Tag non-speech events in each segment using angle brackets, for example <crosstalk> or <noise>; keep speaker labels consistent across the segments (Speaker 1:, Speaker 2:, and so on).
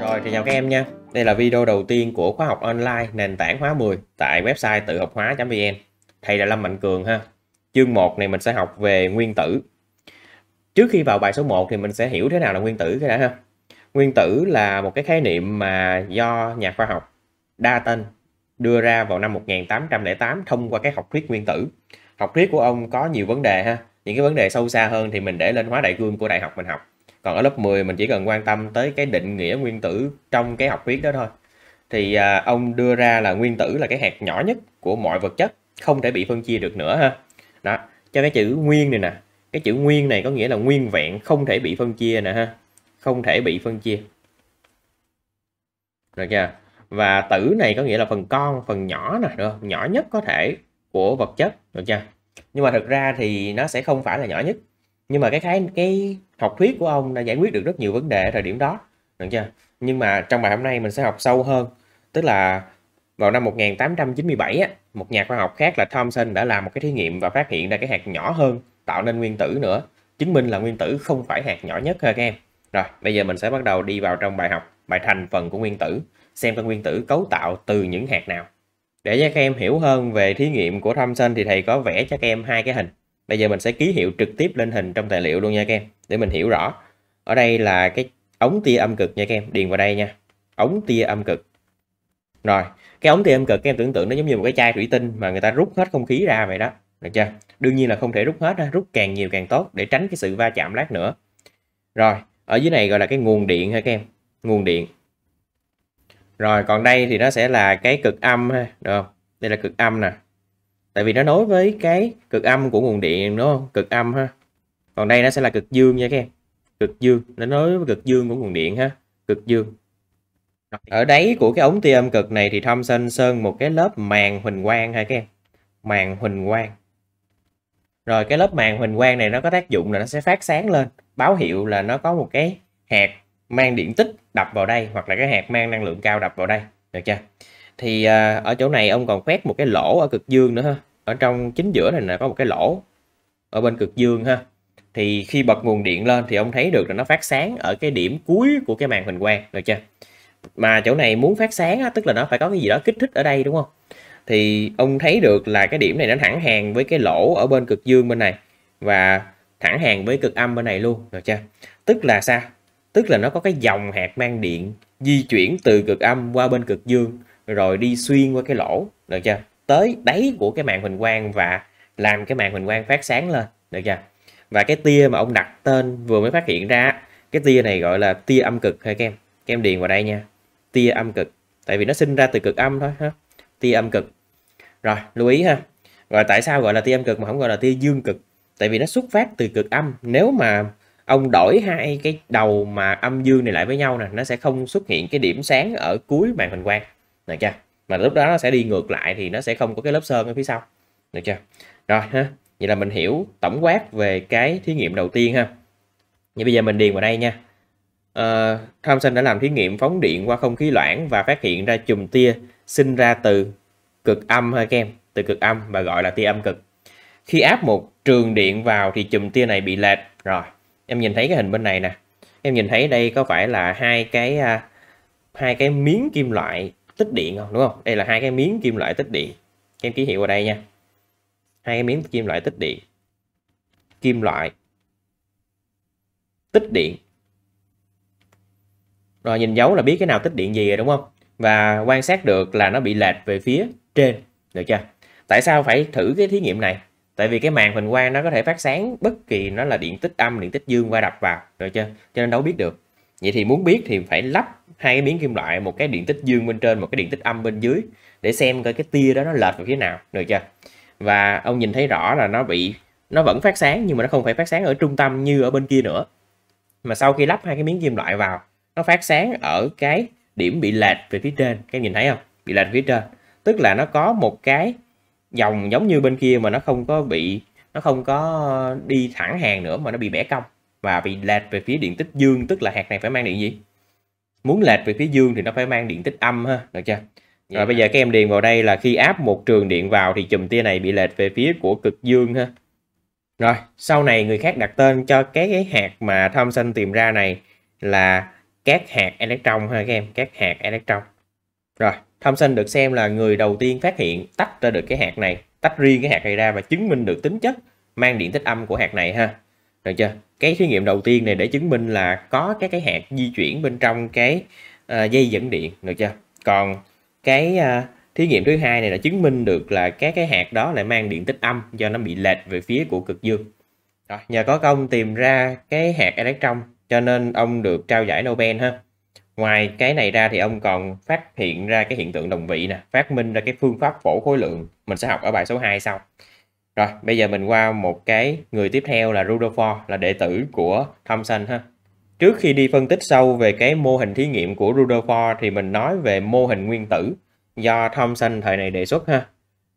Speaker 1: Rồi, thì chào các em nha. Đây là video đầu tiên của khóa học online nền tảng hóa 10 tại website tự học hóa.vn. Thầy là Lâm Mạnh Cường ha. Chương 1 này mình sẽ học về nguyên tử. Trước khi vào bài số 1 thì mình sẽ hiểu thế nào là nguyên tử cái đã ha. Nguyên tử là một cái khái niệm mà do nhà khoa học Dalton đưa ra vào năm 1808 thông qua cái học thuyết nguyên tử. Học thuyết của ông có nhiều vấn đề ha. Những cái vấn đề sâu xa hơn thì mình để lên hóa đại cương của đại học mình học. Còn ở lớp 10 mình chỉ cần quan tâm tới cái định nghĩa nguyên tử trong cái học thuyết đó thôi. Thì à, ông đưa ra là nguyên tử là cái hạt nhỏ nhất của mọi vật chất không thể bị phân chia được nữa ha. Đó cho cái chữ nguyên này nè. Cái chữ nguyên này có nghĩa là nguyên vẹn không thể bị phân chia nè ha. Không thể bị phân chia. Được chưa? Và tử này có nghĩa là phần con phần nhỏ nè được không? nhỏ nhất có thể của vật chất được chưa? Nhưng mà thực ra thì nó sẽ không phải là nhỏ nhất. Nhưng mà cái cái cái học thuyết của ông đã giải quyết được rất nhiều vấn đề ở thời điểm đó được chưa? Nhưng mà trong bài hôm nay mình sẽ học sâu hơn. Tức là vào năm 1897 á, một nhà khoa học khác là Thomson đã làm một cái thí nghiệm và phát hiện ra cái hạt nhỏ hơn tạo nên nguyên tử nữa. Chứng minh là nguyên tử không phải hạt nhỏ nhất ha các em? Rồi bây giờ mình sẽ bắt đầu đi vào trong bài học bài thành phần của nguyên tử xem con nguyên tử cấu tạo từ những hạt nào để cho các em hiểu hơn về thí nghiệm của Thompson thì thầy có vẽ cho các em hai cái hình Bây giờ mình sẽ ký hiệu trực tiếp lên hình trong tài liệu luôn nha các em để mình hiểu rõ. Ở đây là cái ống tia âm cực nha các em, điền vào đây nha. Ống tia âm cực. Rồi, cái ống tia âm cực các em tưởng tượng nó giống như một cái chai thủy tinh mà người ta rút hết không khí ra vậy đó. Được chưa? Đương nhiên là không thể rút hết, rút càng nhiều càng tốt để tránh cái sự va chạm lát nữa. Rồi, ở dưới này gọi là cái nguồn điện ha các em. Nguồn điện. Rồi, còn đây thì nó sẽ là cái cực âm ha, được không? Đây là cực âm nè. Tại vì nó nối với cái cực âm của nguồn điện đúng không? Cực âm ha. Còn đây nó sẽ là cực dương nha các em. Cực dương nó nối với cực dương của nguồn điện ha. Cực dương. Ở đáy của cái ống tia âm cực này thì Thomson sơn một cái lớp màng huỳnh quang ha các em. Màng huỳnh quang. Rồi cái lớp màng huỳnh quang này nó có tác dụng là nó sẽ phát sáng lên báo hiệu là nó có một cái hạt mang điện tích đập vào đây hoặc là cái hạt mang năng lượng cao đập vào đây. Được chưa? Thì à, ở chỗ này ông còn khoét một cái lỗ ở cực dương nữa ha. Ở trong chính giữa này là có một cái lỗ ở bên cực dương ha. Thì khi bật nguồn điện lên thì ông thấy được là nó phát sáng ở cái điểm cuối của cái màn hình quang. Được chưa? Mà chỗ này muốn phát sáng á, tức là nó phải có cái gì đó kích thích ở đây đúng không? Thì ông thấy được là cái điểm này nó thẳng hàng với cái lỗ ở bên cực dương bên này và thẳng hàng với cực âm bên này luôn. Được chưa? Tức là sao? Tức là nó có cái dòng hạt mang điện di chuyển từ cực âm qua bên cực dương, rồi đi xuyên qua cái lỗ. Được chưa? Tới đáy của cái màn huỳnh quang và làm cái màn huỳnh quang phát sáng lên. Được chưa? Và cái tia mà ông đặt tên vừa mới phát hiện ra, cái tia này gọi là tia âm cực hay kem kem điền vào đây nha. Tia âm cực. Tại vì nó sinh ra từ cực âm thôi, ha. Tia âm cực. Rồi, lưu ý ha. Rồi tại sao gọi là tia âm cực mà không gọi là tia dương cực? Tại vì nó xuất phát từ cực âm. Nếu mà ông đổi hai cái đầu mà âm dương này lại với nhau nè nó sẽ không xuất hiện cái điểm sáng ở cuối màn hình quang. Được chưa? Mà lúc đó nó sẽ đi ngược lại thì nó sẽ không có cái lớp sơn ở phía sau. Được chưa? Rồi ha vậy là mình hiểu tổng quát về cái thí nghiệm đầu tiên ha. Vậy bây giờ mình điền vào đây nha. Ờ, uh, Thomson đã làm thí nghiệm phóng điện qua không khí loãng và phát hiện ra chùm tia sinh ra từ cực âm ha các em từ cực âm và gọi là tia âm cực. Khi áp một trường điện vào thì chùm tia này bị lệch. Rồi em nhìn thấy cái hình bên này nè. Em nhìn thấy đây có phải là hai cái à, hai cái miếng kim loại tích điện không? Đúng không? Đây là hai cái miếng kim loại tích điện. Em ký hiệu vào đây nha. Hai cái miếng kim loại tích điện. Kim loại tích điện. Rồi nhìn dấu là biết cái nào tích điện gì rồi, đúng không? Và quan sát được là nó bị lệch về phía trên. Được chưa? Tại sao phải thử cái thí nghiệm này? Tại vì cái màn hình quang nó có thể phát sáng bất kỳ, nó là điện tích âm, điện tích dương qua đập vào, được chưa? Cho nên đâu biết được. Vậy thì muốn biết thì phải lắp hai cái miếng kim loại, một cái điện tích dương bên trên, một cái điện tích âm bên dưới để xem coi cái tia đó nó lệch về phía nào, được chưa? Và ông nhìn thấy rõ là nó bị, nó vẫn phát sáng nhưng mà nó không phải phát sáng ở trung tâm như ở bên kia nữa. Mà sau khi lắp hai cái miếng kim loại vào, nó phát sáng ở cái điểm bị lệch về phía trên. Các em nhìn thấy không? Bị lệch phía trên. Tức là nó có một cái dòng giống như bên kia mà nó không có bị nó không có đi thẳng hàng nữa mà nó bị bẻ cong và bị lệch về phía điện tích dương tức là hạt này phải mang điện gì muốn lệch về phía dương thì nó phải mang điện tích âm ha được chưa rồi yeah. bây giờ các em điền vào đây là khi áp một trường điện vào thì chùm tia này bị lệch về phía của cực dương ha Rồi, sau này người khác đặt tên cho cái cái hạt mà Thomson tìm ra này là các hạt electron ha các em, các hạt electron. Rồi, Thomson được xem là người đầu tiên phát hiện tách ra được cái hạt này, tách riêng cái hạt này ra và chứng minh được tính chất mang điện tích âm của hạt này ha. Được chưa? Cái thí nghiệm đầu tiên này để chứng minh là có các cái hạt di chuyển bên trong cái uh, dây dẫn điện, được chưa? Còn cái uh, thí nghiệm thứ hai này là chứng minh được là các cái hạt đó lại mang điện tích âm do nó bị lệch về phía của cực dương. Rồi, nhờ có công tìm ra cái hạt electron cho nên ông được trao giải Nobel ha. Ngoài cái này ra thì ông còn phát hiện ra cái hiện tượng đồng vị nè, phát minh ra cái phương pháp phổ khối lượng. Mình sẽ học ở bài số 2 sau. Rồi, bây giờ mình qua một cái người tiếp theo là Rutherford là đệ tử của Thomson ha. Trước khi đi phân tích sâu về cái mô hình thí nghiệm của Rutherford thì mình nói về mô hình nguyên tử do Thomson thời này đề xuất ha.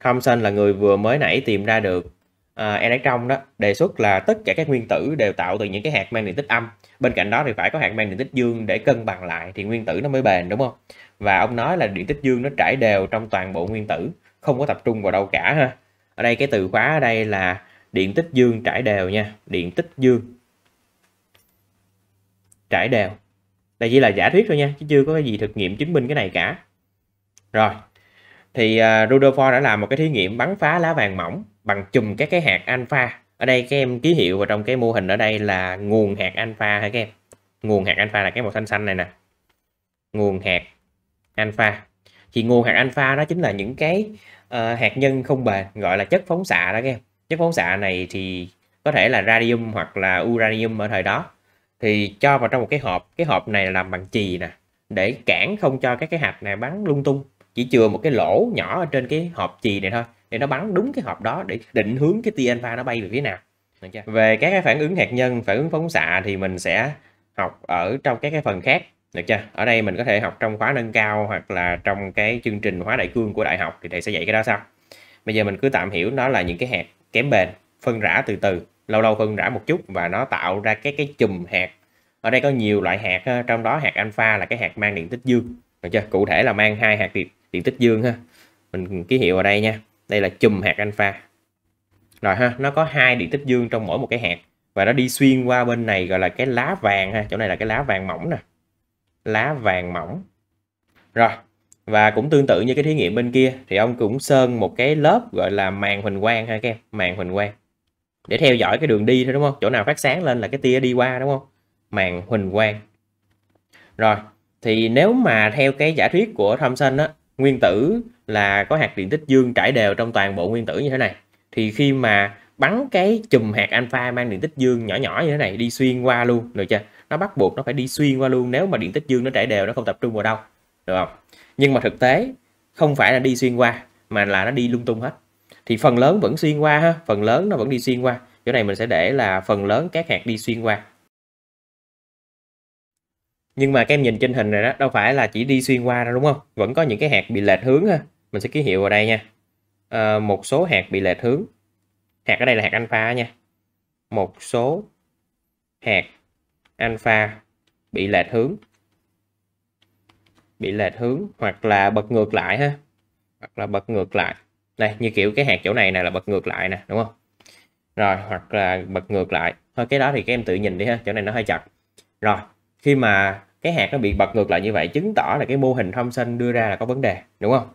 Speaker 1: Thomson là người vừa mới nãy tìm ra được Ờ, uh, electron đó, đề xuất là tất cả các nguyên tử đều tạo từ những cái hạt mang điện tích âm. Bên cạnh đó thì phải có hạt mang điện tích dương để cân bằng lại thì nguyên tử nó mới bền đúng không? Và ông nói là điện tích dương nó trải đều trong toàn bộ nguyên tử, không có tập trung vào đâu cả ha. Ở đây cái từ khóa ở đây là điện tích dương trải đều nha, điện tích dương trải đều. Đây chỉ là giả thuyết thôi nha, chứ chưa có cái gì thực nghiệm chứng minh cái này cả. Rồi, thì uh, Rutherford đã làm một cái thí nghiệm bắn phá lá vàng mỏng bằng chùm các cái hạt alpha. Ở đây các em ký hiệu vào trong cái mô hình ở đây là nguồn hạt alpha hả các em? Nguồn hạt alpha là cái màu xanh xanh này nè. Nguồn hạt alpha. Thì nguồn hạt alpha đó chính là những cái uh, hạt nhân không bền gọi là chất phóng xạ đó các em. Chất phóng xạ này thì có thể là radium hoặc là uranium ở thời đó. Thì cho vào trong một cái hộp, cái hộp này làm bằng chì nè để cản không cho các cái hạt này bắn lung tung chỉ chừa một cái lỗ nhỏ ở trên cái hộp chì này thôi thì nó bắn đúng cái hộp đó để định hướng cái tia alpha nó bay về phía nào. Về các cái phản ứng hạt nhân, phản ứng phóng xạ thì mình sẽ học ở trong các cái phần khác. Được chưa? Ở đây mình có thể học trong khóa nâng cao hoặc là trong cái chương trình hóa đại cương của đại học thì thầy sẽ dạy cái đó sau. Bây giờ mình cứ tạm hiểu nó là những cái hạt kém bền, phân rã từ từ, lâu lâu phân rã một chút và nó tạo ra cái cái chùm hạt. Ở đây có nhiều loại hạt trong đó hạt alpha là cái hạt mang điện tích dương. Được chưa? Cụ thể là mang hai hạt điện điện tích dương ha. Mình ký hiệu ở đây nha đây là chùm hạt alpha. Rồi ha, nó có hai điện tích dương trong mỗi một cái hạt. Và nó đi xuyên qua bên này gọi là cái lá vàng ha, chỗ này là cái lá vàng mỏng nè. Lá vàng mỏng. Rồi, và cũng tương tự như cái thí nghiệm bên kia, thì ông cũng sơn một cái lớp gọi là màn huỳnh quang ha các em màn huỳnh quang. Để theo dõi cái đường đi thôi, đúng không? Chỗ nào phát sáng lên là cái tia đi qua, đúng không? Màn huỳnh quang. Rồi, thì nếu mà theo cái giả thuyết của Thomson á nguyên tử là có hạt điện tích dương trải đều trong toàn bộ nguyên tử như thế này. Thì khi mà bắn cái chùm hạt alpha mang điện tích dương nhỏ nhỏ như thế này đi xuyên qua luôn, được chưa? Nó bắt buộc nó phải đi xuyên qua luôn, nếu mà điện tích dương nó trải đều nó không tập trung vào đâu, được không? Nhưng mà thực tế không phải là đi xuyên qua, mà là nó đi lung tung hết. Thì phần lớn vẫn xuyên qua ha, phần lớn nó vẫn đi xuyên qua. Chỗ này mình sẽ để là phần lớn các hạt đi xuyên qua nhưng mà các em nhìn trên hình này đó đâu phải là chỉ đi xuyên qua đâu đúng không? Vẫn có những cái hạt bị lệch hướng ha. Mình sẽ ký hiệu vào đây nha. À, một số hạt bị lệch hướng. Hạt ở đây là hạt alpha nha. Một số hạt alpha bị lệch hướng. Bị lệch hướng hoặc là bật ngược lại ha. Hoặc là bật ngược lại. Đây như kiểu cái hạt chỗ này này là bật ngược lại nè đúng không? Rồi hoặc là bật ngược lại. Thôi cái đó thì các em tự nhìn đi ha chỗ này nó hơi chặt rồi khi mà cái hạt nó bị bật ngược lại như vậy chứng tỏ là cái mô hình Thomson đưa ra là có vấn đề, đúng không?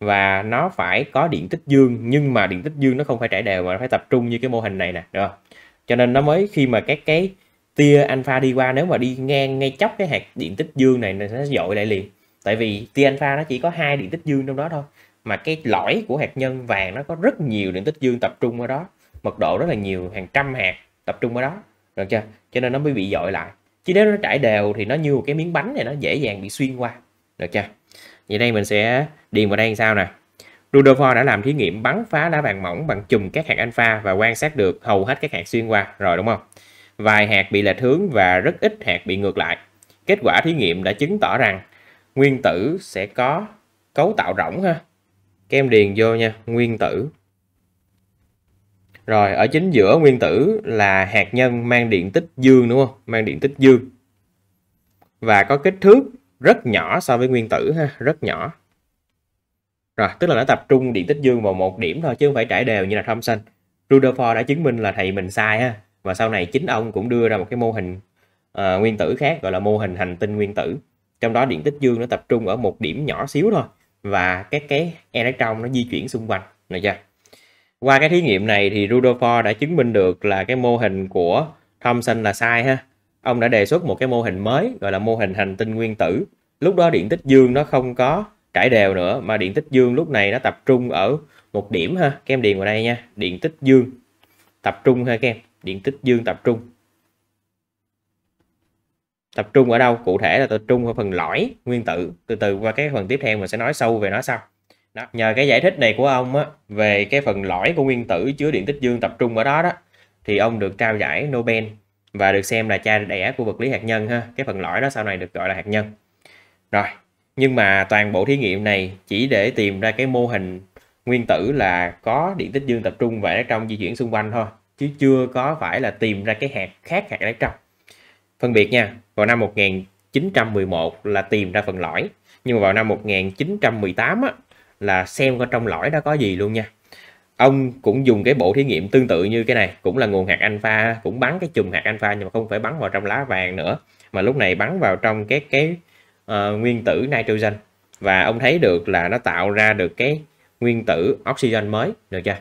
Speaker 1: Và nó phải có điện tích dương, nhưng mà điện tích dương nó không phải trải đều mà nó phải tập trung như cái mô hình này nè, được không? Cho nên nó mới khi mà các cái tia alpha đi qua, nếu mà đi ngang ngay chóc cái hạt điện tích dương này, nó sẽ dội lại liền. Tại vì tia alpha nó chỉ có hai điện tích dương trong đó thôi, mà cái lõi của hạt nhân vàng nó có rất nhiều điện tích dương tập trung ở đó, mật độ rất là nhiều, hàng trăm hạt tập trung ở đó, được chưa? Cho nên nó mới bị dội lại chứ nếu nó trải đều thì nó như một cái miếng bánh này, nó dễ dàng bị xuyên qua. Được chưa? Vậy đây mình sẽ điền vào đây làm sao nè? Rutherford đã làm thí nghiệm bắn phá đá vàng mỏng bằng chùm các hạt alpha và quan sát được hầu hết các hạt xuyên qua. Rồi, đúng không? Vài hạt bị lệch hướng và rất ít hạt bị ngược lại. Kết quả thí nghiệm đã chứng tỏ rằng nguyên tử sẽ có cấu tạo rỗng ha. Kem điền vô nha, nguyên tử rồi ở chính giữa nguyên tử là hạt nhân mang điện tích dương đúng không? Mang điện tích dương. Và có kích thước rất nhỏ so với nguyên tử ha, rất nhỏ. Rồi, tức là nó tập trung điện tích dương vào một điểm thôi chứ không phải trải đều như là Thomson. Rutherford đã chứng minh là thầy mình sai ha và sau này chính ông cũng đưa ra một cái mô hình uh, nguyên tử khác gọi là mô hình hành tinh nguyên tử trong đó điện tích dương nó tập trung ở một điểm nhỏ xíu thôi và các cái electron nó di chuyển xung quanh được chưa qua cái thí nghiệm này thì Rutherford đã chứng minh được là cái mô hình của Thomson là sai ha. Ông đã đề xuất một cái mô hình mới, gọi là mô hình hành tinh nguyên tử. Lúc đó điện tích dương nó không có trải đều nữa, mà điện tích dương lúc này nó tập trung ở một điểm ha. Các em điền vào đây nha. Điện tích dương tập trung ha các em điện tích dương tập trung. Tập trung ở đâu? Cụ thể là tập trung ở phần lõi nguyên tử. Từ từ qua cái phần tiếp theo mình sẽ nói sâu về nó sau đó. nhờ cái giải thích này của ông á, về cái phần lõi của nguyên tử chứa điện tích dương tập trung ở đó đó thì ông được trao giải Nobel và được xem là cha đẻ của vật lý hạt nhân ha. Cái phần lõi đó sau này được gọi là hạt nhân. Rồi nhưng mà toàn bộ thí nghiệm này chỉ để tìm ra cái mô hình nguyên tử là có điện tích dương tập trung và electron di chuyển xung quanh thôi chứ chưa có phải là tìm ra cái hạt khác hạt electron phân biệt nha vào năm 1911 là tìm ra phần lõi nhưng mà vào năm 1918 á, là xem coi trong lõi đó có gì luôn nha. Ông cũng dùng cái bộ thí nghiệm tương tự như cái này cũng là nguồn hạt alpha cũng bắn cái chùm hạt alpha nhưng mà không phải bắn vào trong lá vàng nữa mà lúc này bắn vào trong cái cái uh, nguyên tử nitrogen. Và ông thấy được là nó tạo ra được cái nguyên tử oxygen mới được chưa?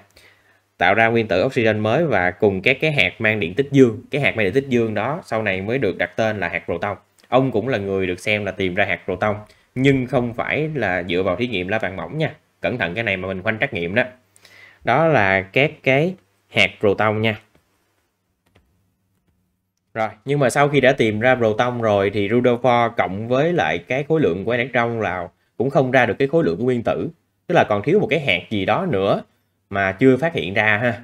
Speaker 1: Tạo ra nguyên tử oxygen mới và cùng các cái hạt mang điện tích dương. Cái hạt mang điện tích dương đó sau này mới được đặt tên là hạt proton. Ông cũng là người được xem là tìm ra hạt proton nhưng không phải là dựa vào thí nghiệm lá vàng mỏng nha. Cẩn thận cái này mà mình khoanh trắc nghiệm đó. Đó là các cái hạt proton nha. Rồi, nhưng mà sau khi đã tìm ra proton rồi thì Rutherford cộng với lại cái khối lượng của electron là cũng không ra được cái khối lượng của nguyên tử. Tức là còn thiếu một cái hạt gì đó nữa mà chưa phát hiện ra ha.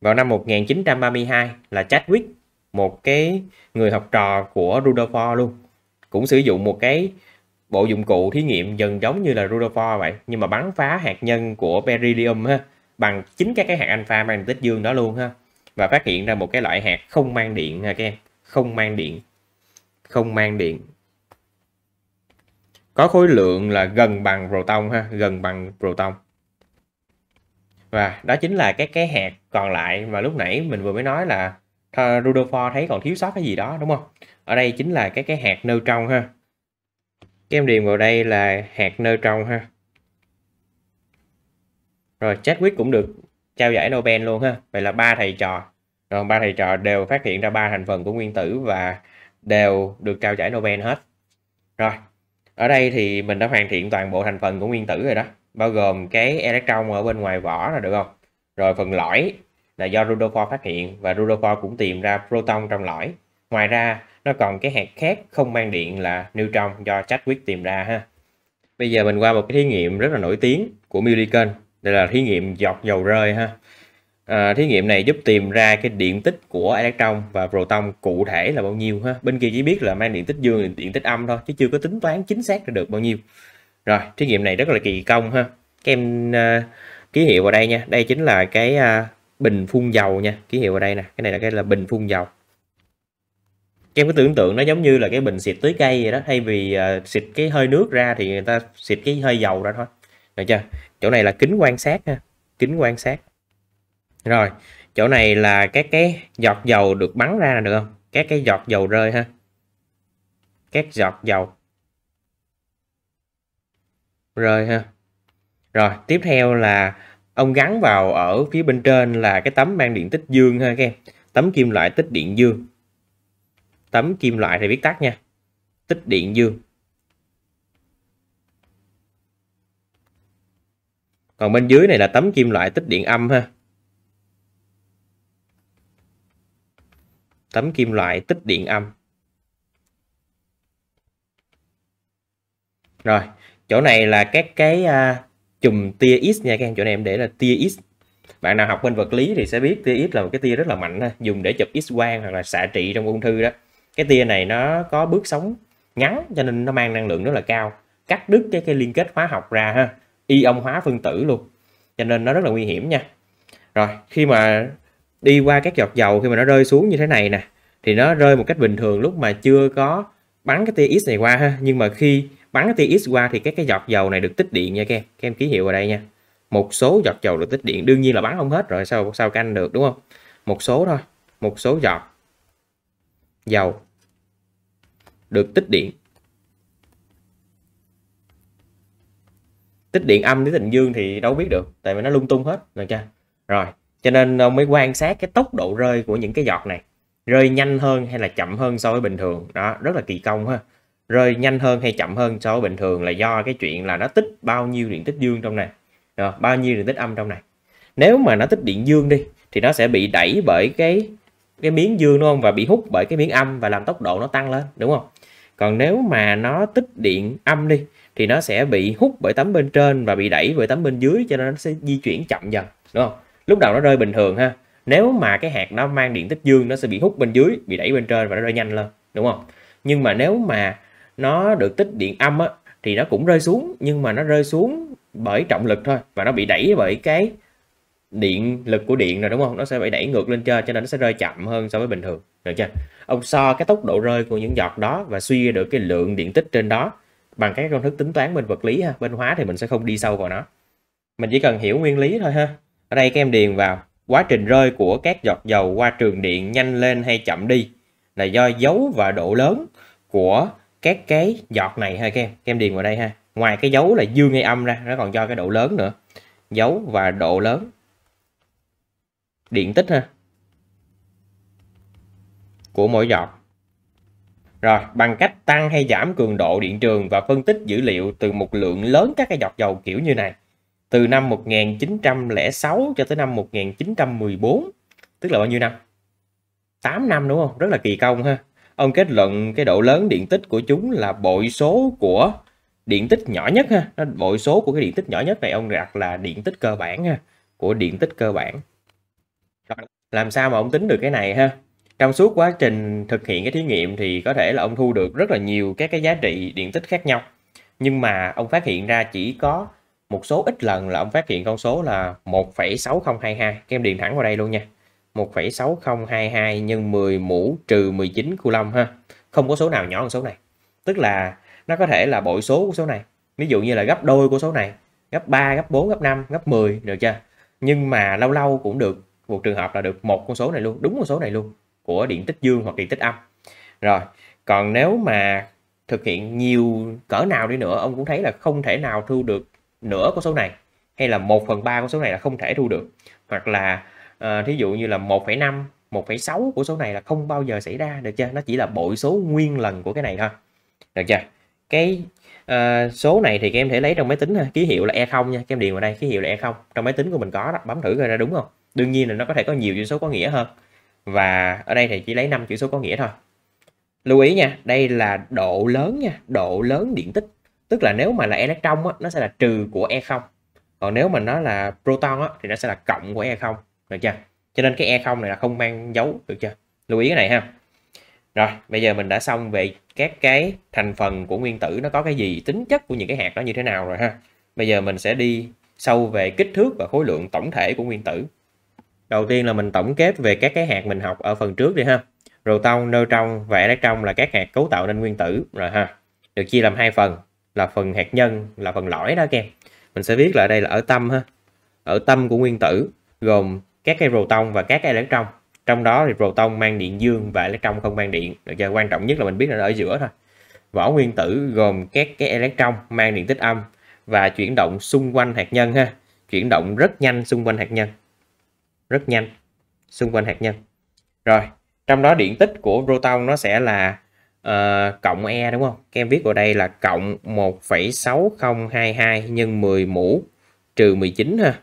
Speaker 1: Vào năm 1932 là Chadwick, một cái người học trò của Rutherford luôn, cũng sử dụng một cái bộ dụng cụ thí nghiệm dần giống như là Rutherford vậy, nhưng mà bắn phá hạt nhân của beryllium ha, bằng chính các cái hạt alpha mang tích dương đó luôn ha, và phát hiện ra một cái loại hạt không mang điện ha các em, không mang điện, không mang điện. Có khối lượng là gần bằng proton ha, gần bằng proton. Và đó chính là các cái hạt còn lại mà lúc nãy mình vừa mới nói là Rutherford thấy còn thiếu sót cái gì đó, đúng không? Ở đây chính là cái cái hạt neutron ha kem em điền vào đây là hạt neutron ha. Rồi Chadwick cũng được trao giải Nobel luôn ha. Vậy là ba thầy trò. Rồi, ba thầy trò đều phát hiện ra ba thành phần của nguyên tử và đều được trao giải Nobel hết. Rồi, ở đây thì mình đã hoàn thiện toàn bộ thành phần của nguyên tử rồi đó. Bao gồm cái electron ở bên ngoài vỏ là được không? Rồi phần lõi là do Rutherford phát hiện và Rutherford cũng tìm ra proton trong lõi ngoài ra nó còn cái hạt khác không mang điện là neutron do Chadwick tìm ra ha. Bây giờ mình qua một cái thí nghiệm rất là nổi tiếng của Millikan đây là thí nghiệm giọt dầu rơi ha. À, thí nghiệm này giúp tìm ra cái điện tích của electron và proton cụ thể là bao nhiêu ha. Bên kia chỉ biết là mang điện tích dương điện tích âm thôi chứ chưa có tính toán chính xác được bao nhiêu. Rồi thí nghiệm này rất là kỳ công ha. Các em uh, ký hiệu vào đây nha. Đây chính là cái uh, bình phun dầu nha. Ký hiệu vào đây nè. Cái này là cái là bình phun dầu em cứ tưởng tượng nó giống như là cái bình xịt tưới cây vậy đó thay vì uh, xịt cái hơi nước ra thì người ta xịt cái hơi dầu ra thôi. Được chưa? Chỗ này là kính quan sát ha kính quan sát. Rồi chỗ này là các cái giọt dầu được bắn ra được không? Các cái giọt dầu rơi ha. Các giọt dầu rơi ha. Rồi tiếp theo là ông gắn vào ở phía bên trên là cái tấm mang điện tích dương ha các em. Tấm kim loại tích điện dương tấm kim loại này viết tắt nha. Tích điện dương. Còn bên dưới này là tấm kim loại tích điện âm ha. Tấm kim loại tích điện âm. Rồi chỗ này là các cái uh, chùm tia X nha các em. Chỗ này em để là tia X. Bạn nào học bên vật lý thì sẽ biết tia X là một cái tia rất là mạnh ha. dùng để chụp X quang hoặc là xạ trị trong ung thư đó cái tia này nó có bước sóng ngắn, cho nên nó mang năng lượng rất là cao, cắt đứt cái cái liên kết hóa học ra ha, ion hóa phân tử luôn, cho nên nó rất là nguy hiểm nha. Rồi, khi mà đi qua các giọt dầu, khi mà nó rơi xuống như thế này nè, thì nó rơi một cách bình thường lúc mà chưa có bắn cái tia X này qua ha. Nhưng mà khi bắn cái tia X qua thì các cái giọt dầu này được tích điện nha các em. Các em ký hiệu vào đây nha. Một số giọt dầu được tích điện, đương nhiên là bắn không hết rồi, sao sao canh được, đúng không? Một số thôi, một số giọt dầu được tích điện. Tích điện âm đến tích dương thì đâu biết được tại vì nó lung tung hết được chưa? Rồi cho nên ông mới quan sát cái tốc độ rơi của những cái giọt này. Rơi nhanh hơn hay là chậm hơn so với bình thường? Đó rất là kỳ công ha. Rơi nhanh hơn hay chậm hơn so với bình thường là do cái chuyện là nó tích bao nhiêu điện tích dương trong này. Rồi, bao nhiêu điện tích âm trong này. Nếu mà nó tích điện dương đi thì nó sẽ bị đẩy bởi cái cái miếng dương đúng không? Và bị hút bởi cái miếng âm và làm tốc độ nó tăng lên đúng không? Còn nếu mà nó tích điện âm đi, thì nó sẽ bị hút bởi tấm bên trên và bị đẩy bởi tấm bên dưới, cho nên nó sẽ di chuyển chậm dần, đúng không? Lúc đầu nó rơi bình thường ha. Nếu mà cái hạt nó mang điện tích dương, nó sẽ bị hút bên dưới, bị đẩy bên trên và nó rơi nhanh lên, đúng không? Nhưng mà nếu mà nó được tích điện âm á, thì nó cũng rơi xuống, nhưng mà nó rơi xuống bởi trọng lực thôi, và nó bị đẩy bởi cái điện, lực của điện rồi, đúng không? Nó sẽ bị đẩy ngược lên trên, cho nên nó sẽ rơi chậm hơn so với bình thường. Được chưa? Ông so cái tốc độ rơi của những giọt đó và suy ra được cái lượng điện tích trên đó bằng các công thức tính toán bên vật lý ha. Bên hóa thì mình sẽ không đi sâu vào nó. Mình chỉ cần hiểu nguyên lý thôi ha. Ở đây các em điền vào. Quá trình rơi của các giọt dầu qua trường điện nhanh lên hay chậm đi là do dấu và độ lớn của các cái giọt này ha các em. Các em điền vào đây ha. Ngoài cái dấu là dương hay âm ra, nó còn do cái độ lớn nữa. Dấu và độ lớn điện tích ha. Của mỗi giọt. Rồi, bằng cách tăng hay giảm cường độ điện trường và phân tích dữ liệu từ một lượng lớn các cái giọt dầu kiểu như này, từ năm 1906 cho tới năm 1914 tức là bao nhiêu năm? 8 năm đúng không? Rất là kỳ công ha. Ông kết luận cái độ lớn điện tích của chúng là bội số của điện tích nhỏ nhất ha. Bội số của cái điện tích nhỏ nhất này, ông đặt là điện tích cơ bản ha, của điện tích cơ bản làm sao mà ông tính được cái này ha? Trong suốt quá trình thực hiện cái thí nghiệm thì có thể là ông thu được rất là nhiều các cái giá trị điện tích khác nhau. Nhưng mà ông phát hiện ra chỉ có một số ít lần là ông phát hiện con số là 1,6022 các em điền thẳng vào đây luôn nha. 1,6022 nhân 10 mũ trừ 19 coulomb ha. Không có số nào nhỏ hơn số này. Tức là nó có thể là bội số của số này. Ví dụ như là gấp đôi của số này. Gấp 3 gấp 4 gấp 5 gấp 10 được chưa? Nhưng mà lâu lâu cũng được một trường hợp là được một con số này luôn đúng con số này luôn của điện tích dương hoặc điện tích âm. Rồi còn nếu mà thực hiện nhiều cỡ nào đi nữa ông cũng thấy là không thể nào thu được nửa con số này hay là 1 phần ba con số này là không thể thu được. Hoặc là à, thí dụ như là 1,5 1,6 của số này là không bao giờ xảy ra được chưa? Nó chỉ là bội số nguyên lần của cái này thôi. Được chưa? Cái uh, số này thì các em thể lấy trong máy tính ký hiệu là e0 nha các em điền vào đây ký hiệu là e0 trong máy tính của mình có đó bấm thử coi ra đúng không? Đương nhiên là nó có thể có nhiều chữ số có nghĩa hơn. Và ở đây thì chỉ lấy 5 chữ số có nghĩa thôi. Lưu ý nha đây là độ lớn nha độ lớn điện tích. Tức là nếu mà là electron á, nó sẽ là trừ của e0 còn nếu mà nó là proton á, thì nó sẽ là cộng của e0 được chưa? Cho nên cái e0 này là không mang dấu được chưa? Lưu ý cái này ha. Rồi bây giờ mình đã xong về các cái thành phần của nguyên tử nó có cái gì tính chất của những cái hạt đó như thế nào rồi ha. Bây giờ mình sẽ đi sâu về kích thước và khối lượng tổng thể của nguyên tử đầu tiên là mình tổng kết về các cái hạt mình học ở phần trước đi ha. Proton neutron và electron là các hạt cấu tạo nên nguyên tử, rồi ha. Được chia làm hai phần, là phần hạt nhân, là phần lõi đó các em mình sẽ viết lại đây là ở tâm ha. Ở tâm của nguyên tử gồm các cái proton và các cái electron. Trong đó thì proton mang điện dương và electron không mang điện. Được chưa? Quan trọng nhất là mình biết là ở giữa thôi. Vỏ nguyên tử gồm các cái electron mang điện tích âm và chuyển động xung quanh hạt nhân ha. Chuyển động rất nhanh xung quanh hạt nhân rất nhanh xung quanh hạt nhân. Rồi trong đó điện tích của proton nó sẽ là uh, cộng e đúng không? Các em viết vào đây là cộng 1,6022 nhân 10 mũ trừ 19 ha.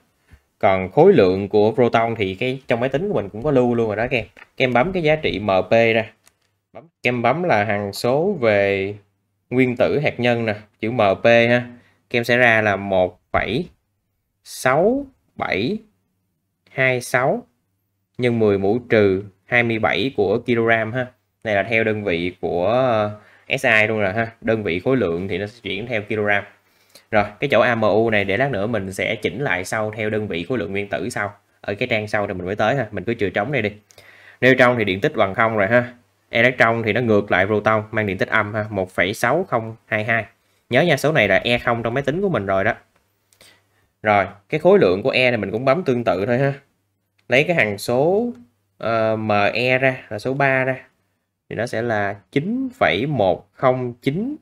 Speaker 1: Còn khối lượng của proton thì cái trong máy tính của mình cũng có lưu luôn rồi đó các em. Các em bấm cái giá trị mp ra. Bấm. Các em bấm là hằng số về nguyên tử hạt nhân nè chữ mp ha. Các em sẽ ra là 26 nhân 10 mũ trừ 27 của kg ha. Này là theo đơn vị của ờ, SI luôn rồi ha. Đơn vị khối lượng thì nó sẽ chuyển theo kg rồi cái chỗ AMU này để lát nữa mình sẽ chỉnh lại sau theo đơn vị khối lượng nguyên tử sau. Ở cái trang sau thì mình mới tới ha. Mình cứ trừ trống đây đi. Neutron thì điện tích bằng không rồi ha. Electron thì nó ngược lại proton mang điện tích âm ha. 1,6022 nhớ nha số này là E0 trong máy tính của mình rồi đó. Rồi cái khối lượng của E này mình cũng bấm tương tự thôi ha lấy cái hằng số ờ, uh, ME ra là số 3 ra. Thì nó sẽ là 9,1094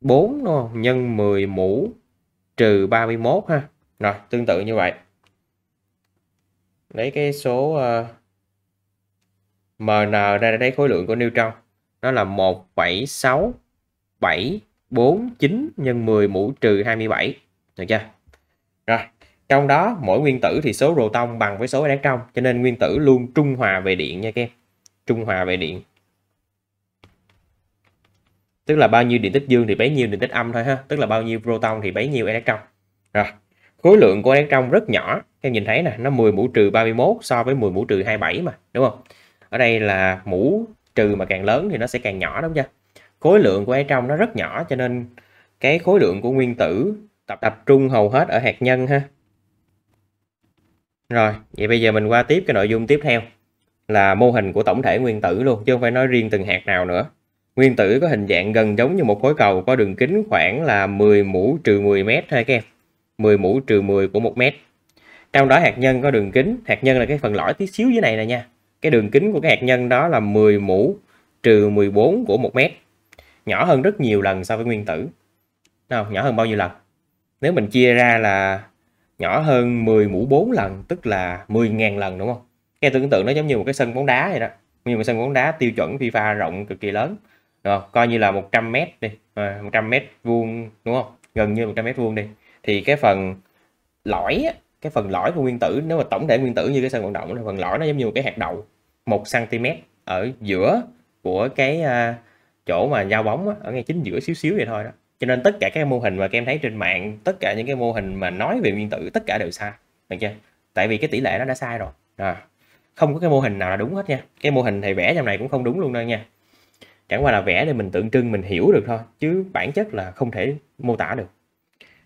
Speaker 1: đúng không? nhân 10 mũ trừ 31 ha. Rồi tương tự như vậy. Lấy cái số ờ, uh, MN ra để lấy khối lượng của neutron. Nó là 1,6749 nhân 10 mũ trừ 27 được chưa? Rồi trong đó, mỗi nguyên tử thì số proton bằng với số electron, cho nên nguyên tử luôn trung hòa về điện nha các em. Trung hòa về điện. Tức là bao nhiêu điện tích dương thì bấy nhiêu điện tích âm thôi ha. Tức là bao nhiêu proton thì bấy nhiêu electron. Rồi, khối lượng của electron rất nhỏ. Các em nhìn thấy nè, nó 10 mũ trừ 31 so với 10 mũ trừ 27 mà, đúng không? Ở đây là mũ trừ mà càng lớn thì nó sẽ càng nhỏ đúng chưa khối lượng của electron nó rất nhỏ, cho nên cái khối lượng của nguyên tử tập tập trung hầu hết ở hạt nhân ha rồi vậy bây giờ mình qua tiếp cái nội dung tiếp theo là mô hình của tổng thể nguyên tử luôn chứ không phải nói riêng từng hạt nào nữa. Nguyên tử có hình dạng gần giống như một khối cầu có đường kính khoảng là 10 mũ trừ 10 mét thôi các em. 10 mũ trừ 10 của 1 mét. Trong đó hạt nhân có đường kính hạt nhân là cái phần lõi tí xíu dưới này nè nha. Cái đường kính của cái hạt nhân đó là 10 mũ trừ 14 của 1 mét. Nhỏ hơn rất nhiều lần so với nguyên tử. Nào, nhỏ hơn bao nhiêu lần? Nếu mình chia ra là nhỏ hơn 10 mũ 4 lần tức là 10.000 lần đúng không? Cái tưởng tượng nó giống như một cái sân bóng đá vậy đó. Như một sân bóng đá tiêu chuẩn FIFA rộng cực kỳ lớn. Rồi, coi như là 100 mét đi. À, 100 mét vuông đúng không? Gần như 100 mét vuông đi. Thì cái phần lõi á, cái phần lõi của nguyên tử nếu mà tổng thể nguyên tử như cái sân vận động thì phần lõi nó giống như một cái hạt đậu 1 cm ở giữa của cái à, chỗ mà giao bóng á, ở ngay chính giữa xíu xíu vậy thôi đó cho nên tất cả các mô hình mà các em thấy trên mạng tất cả những cái mô hình mà nói về nguyên tử tất cả đều sai. Được chưa? Tại vì cái tỷ lệ nó đã sai rồi. À, không có cái mô hình nào là đúng hết nha. Cái mô hình thầy vẽ trong này cũng không đúng luôn đâu nha. Chẳng qua là vẽ để mình tượng trưng mình hiểu được thôi chứ bản chất là không thể mô tả được.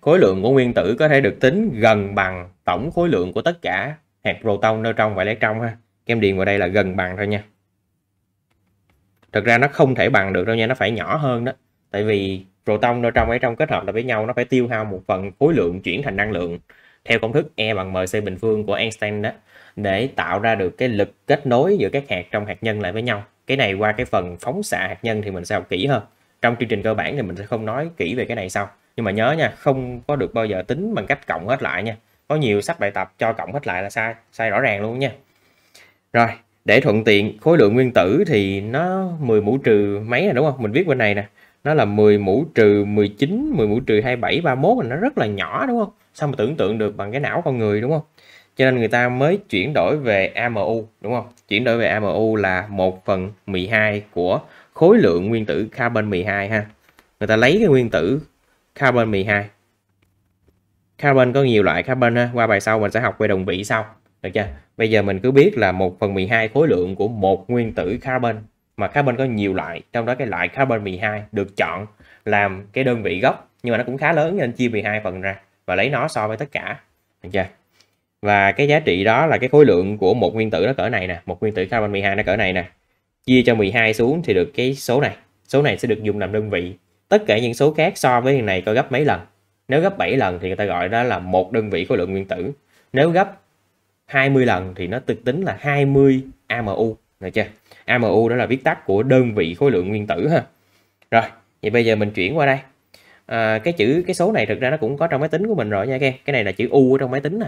Speaker 1: Khối lượng của nguyên tử có thể được tính gần bằng tổng khối lượng của tất cả hạt proton neutron và electron ha. Kem điền vào đây là gần bằng thôi nha. Thực ra nó không thể bằng được đâu nha nó phải nhỏ hơn đó. Tại vì proton neutron trong kết hợp lại với nhau, nó phải tiêu hao một phần khối lượng chuyển thành năng lượng, theo công thức E bằng mc bình phương của Einstein đó, để tạo ra được cái lực kết nối giữa các hạt trong hạt nhân lại với nhau. Cái này qua cái phần phóng xạ hạt nhân thì mình sẽ học kỹ hơn. Trong chương trình cơ bản thì mình sẽ không nói kỹ về cái này sau. Nhưng mà nhớ nha, không có được bao giờ tính bằng cách cộng hết lại nha. Có nhiều sách bài tập cho cộng hết lại là sai sai rõ ràng luôn nha. Rồi, để thuận tiện, khối lượng nguyên tử thì nó 10 mũ trừ mấy này đúng không? Mình viết bên này nè nó là 10 mũ trừ 19 10 mũ trừ 27 31 là nó rất là nhỏ, đúng không? Sao mà tưởng tượng được bằng cái não con người, đúng không? Cho nên người ta mới chuyển đổi về AMU đúng không? Chuyển đổi về AMU là 1 phần 12 của khối lượng nguyên tử carbon 12 ha. Người ta lấy cái nguyên tử carbon 12 carbon có nhiều loại carbon ha, qua bài sau mình sẽ học về đồng vị sau, được chưa? Bây giờ mình cứ biết là 1 phần 12 khối lượng của một nguyên tử carbon mà carbon có nhiều loại, trong đó cái loại carbon 12 được chọn làm cái đơn vị gốc, nhưng mà nó cũng khá lớn nên chia 12 phần ra và lấy nó so với tất cả. Được chưa? Và cái giá trị đó là cái khối lượng của một nguyên tử nó cỡ này nè, một nguyên tử carbon 12 nó cỡ này nè. Chia cho 12 xuống thì được cái số này. Số này sẽ được dùng làm đơn vị. Tất cả những số khác so với này có gấp mấy lần. Nếu gấp 7 lần thì người ta gọi đó là một đơn vị khối lượng nguyên tử. Nếu gấp 20 lần thì nó thực tính là 20 AMU được chưa? AMU đó là viết tắt của đơn vị khối lượng nguyên tử ha. Rồi vậy bây giờ mình chuyển qua đây. À, cái chữ cái số này thực ra nó cũng có trong máy tính của mình rồi nha các cái này là chữ U ở trong máy tính nè.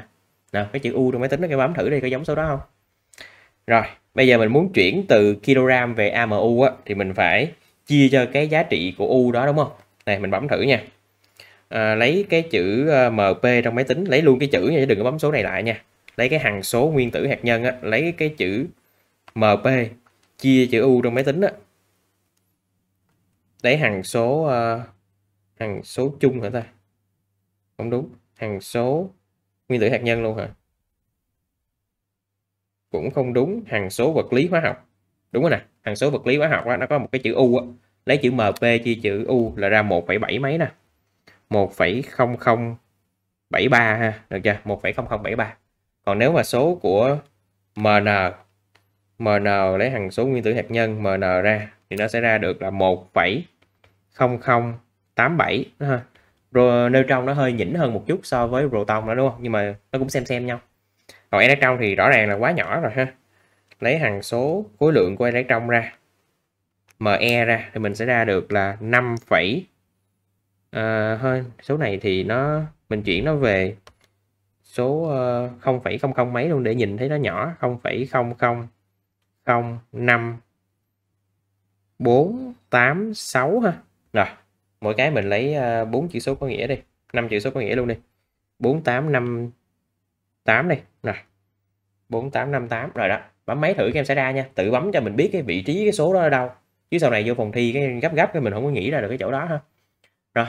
Speaker 1: Nào cái chữ U trong máy tính nó các bấm thử đi có giống số đó không. Rồi bây giờ mình muốn chuyển từ kg về AMU á, thì mình phải chia cho cái giá trị của U đó đúng không? Này mình bấm thử nha. À, lấy cái chữ ờ, MP trong máy tính lấy luôn cái chữ nha đừng có bấm số này lại nha. Lấy cái hằng số nguyên tử hạt nhân á, lấy cái chữ MP chia chữ U trong máy tính á. Lấy hằng số uh, hằng số chung hả ta? Không đúng hằng số nguyên tử hạt nhân luôn hả? Cũng không đúng hằng số vật lý hóa học. Đúng rồi nè hằng số vật lý hóa học đó, nó có một cái chữ u á. lấy chữ mp chia chữ u là ra 1,7 mấy nè. 1,0073 ha được chưa? 1,0073 còn nếu mà số của mn mn lấy hằng số nguyên tử hạt nhân mn ra thì nó sẽ ra được là 1,0087 ha neutron nó hơi nhỉnh hơn một chút so với proton nữa đúng không? Nhưng mà nó cũng xem xem nhau. Còn electron thì rõ ràng là quá nhỏ rồi ha. Lấy hằng số khối lượng của electron ra ME ra thì mình sẽ ra được là 5, à, hơn số này thì nó mình chuyển nó về số ờ, uh, 0,00 mấy luôn để nhìn thấy nó nhỏ 0 5 4 8 6 ha. Rồi mỗi cái mình lấy ờ, uh, 4 chữ số có nghĩa đi 5 chữ số có nghĩa luôn đi. 4858 đi. Rồi 4858 rồi đó bấm máy thử các em sẽ ra nha. Tự bấm cho mình biết cái vị trí cái số đó ở đâu. Chứ sau này vô phòng thi cái gấp gấp cái mình không có nghĩ ra được cái chỗ đó ha. Rồi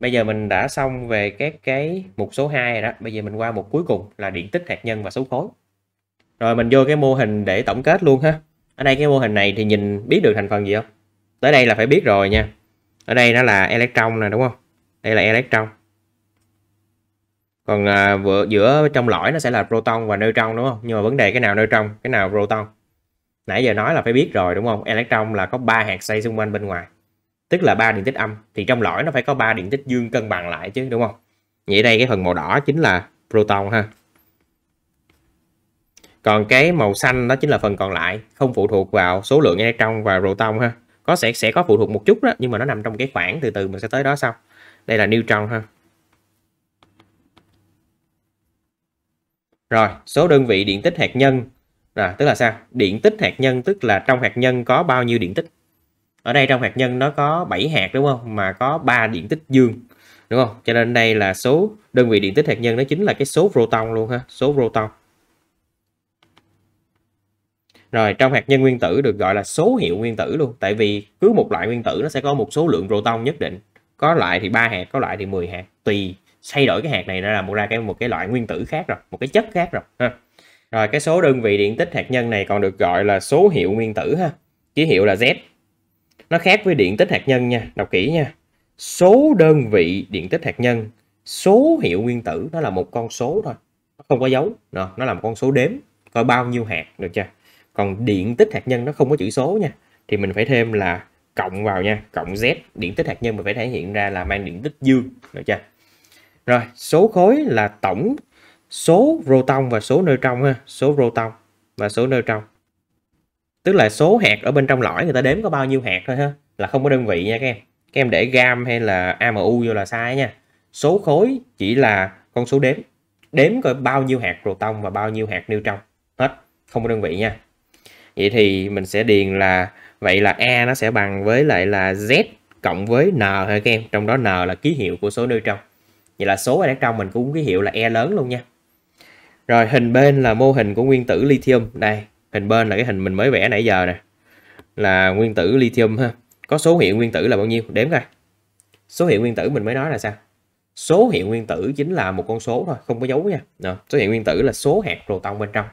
Speaker 1: bây giờ mình đã xong về các cái mục số 2 rồi đó. Bây giờ mình qua mục cuối cùng là điện tích hạt nhân và số khối rồi mình vô cái mô hình để tổng kết luôn ha. Ở đây cái mô hình này thì nhìn biết được thành phần gì không? Tới đây là phải biết rồi nha. Ở đây nó là electron nè đúng không? Đây là electron. Còn à, vừa giữa trong lõi nó sẽ là proton và neutron đúng không? Nhưng mà vấn đề cái nào neutron cái nào proton? Nãy giờ nói là phải biết rồi đúng không? Electron là có ba hạt xoay xung quanh bên ngoài. Tức là ba điện tích âm. Thì trong lõi nó phải có ba điện tích dương cân bằng lại chứ đúng không? Vậy đây cái phần màu đỏ chính là proton ha còn cái màu xanh đó chính là phần còn lại, không phụ thuộc vào số lượng electron và proton ha. Có sẽ sẽ có phụ thuộc một chút đó, nhưng mà nó nằm trong cái khoảng từ từ mình sẽ tới đó sau. Đây là neutron ha. Rồi, số đơn vị điện tích hạt nhân. Rồi, tức là sao? Điện tích hạt nhân tức là trong hạt nhân có bao nhiêu điện tích? Ở đây trong hạt nhân nó có 7 hạt đúng không? Mà có 3 điện tích dương, đúng không? Cho nên đây là số đơn vị điện tích hạt nhân, nó chính là cái số proton luôn ha, số proton rồi, trong hạt nhân nguyên tử được gọi là số hiệu nguyên tử luôn. Tại vì cứ một loại nguyên tử nó sẽ có một số lượng proton nhất định. Có loại thì ba hạt, có loại thì 10 hạt. Tùy thay đổi cái hạt này nó là một ra cái, một cái loại nguyên tử khác rồi, một cái chất khác rồi, ha. Rồi, cái số đơn vị điện tích hạt nhân này còn được gọi là số hiệu nguyên tử, ha. Ký hiệu là Z. Nó khác với điện tích hạt nhân nha, đọc kỹ nha. Số đơn vị điện tích hạt nhân, số hiệu nguyên tử, nó là một con số thôi. Nó không có dấu. Nó là một con số đếm coi bao nhiêu hạt được chưa? Còn điện tích hạt nhân nó không có chữ số nha. Thì mình phải thêm là cộng vào nha, cộng z. Điện tích hạt nhân mình phải thể hiện ra là mang điện tích dương, được chưa? Rồi, số khối là tổng số proton và số neutron ha, số proton và số neutron. Tức là số hạt ở bên trong lõi người ta đếm có bao nhiêu hạt thôi ha, là không có đơn vị nha các em. Các em để gam hay là amu vô là sai nha. Số khối chỉ là con số đếm. Đếm coi bao nhiêu hạt proton và bao nhiêu hạt neutron. Hết, không có đơn vị nha vậy thì mình sẽ điền là, vậy là a nó sẽ bằng với lại là z cộng với n ha các em? Trong đó n là ký hiệu của số neutron. Vậy là số electron mình cũng ký hiệu là e lớn luôn nha. Rồi, hình bên là mô hình của nguyên tử lithium. Đây, hình bên là cái hình mình mới vẽ nãy giờ nè. Là nguyên tử lithium ha. Có số hiệu nguyên tử là bao nhiêu? Đếm coi. Số hiệu nguyên tử mình mới nói là sao? Số hiệu nguyên tử chính là một con số thôi, không có dấu nha. Đó. số hiệu nguyên tử là số hạt proton bên trong.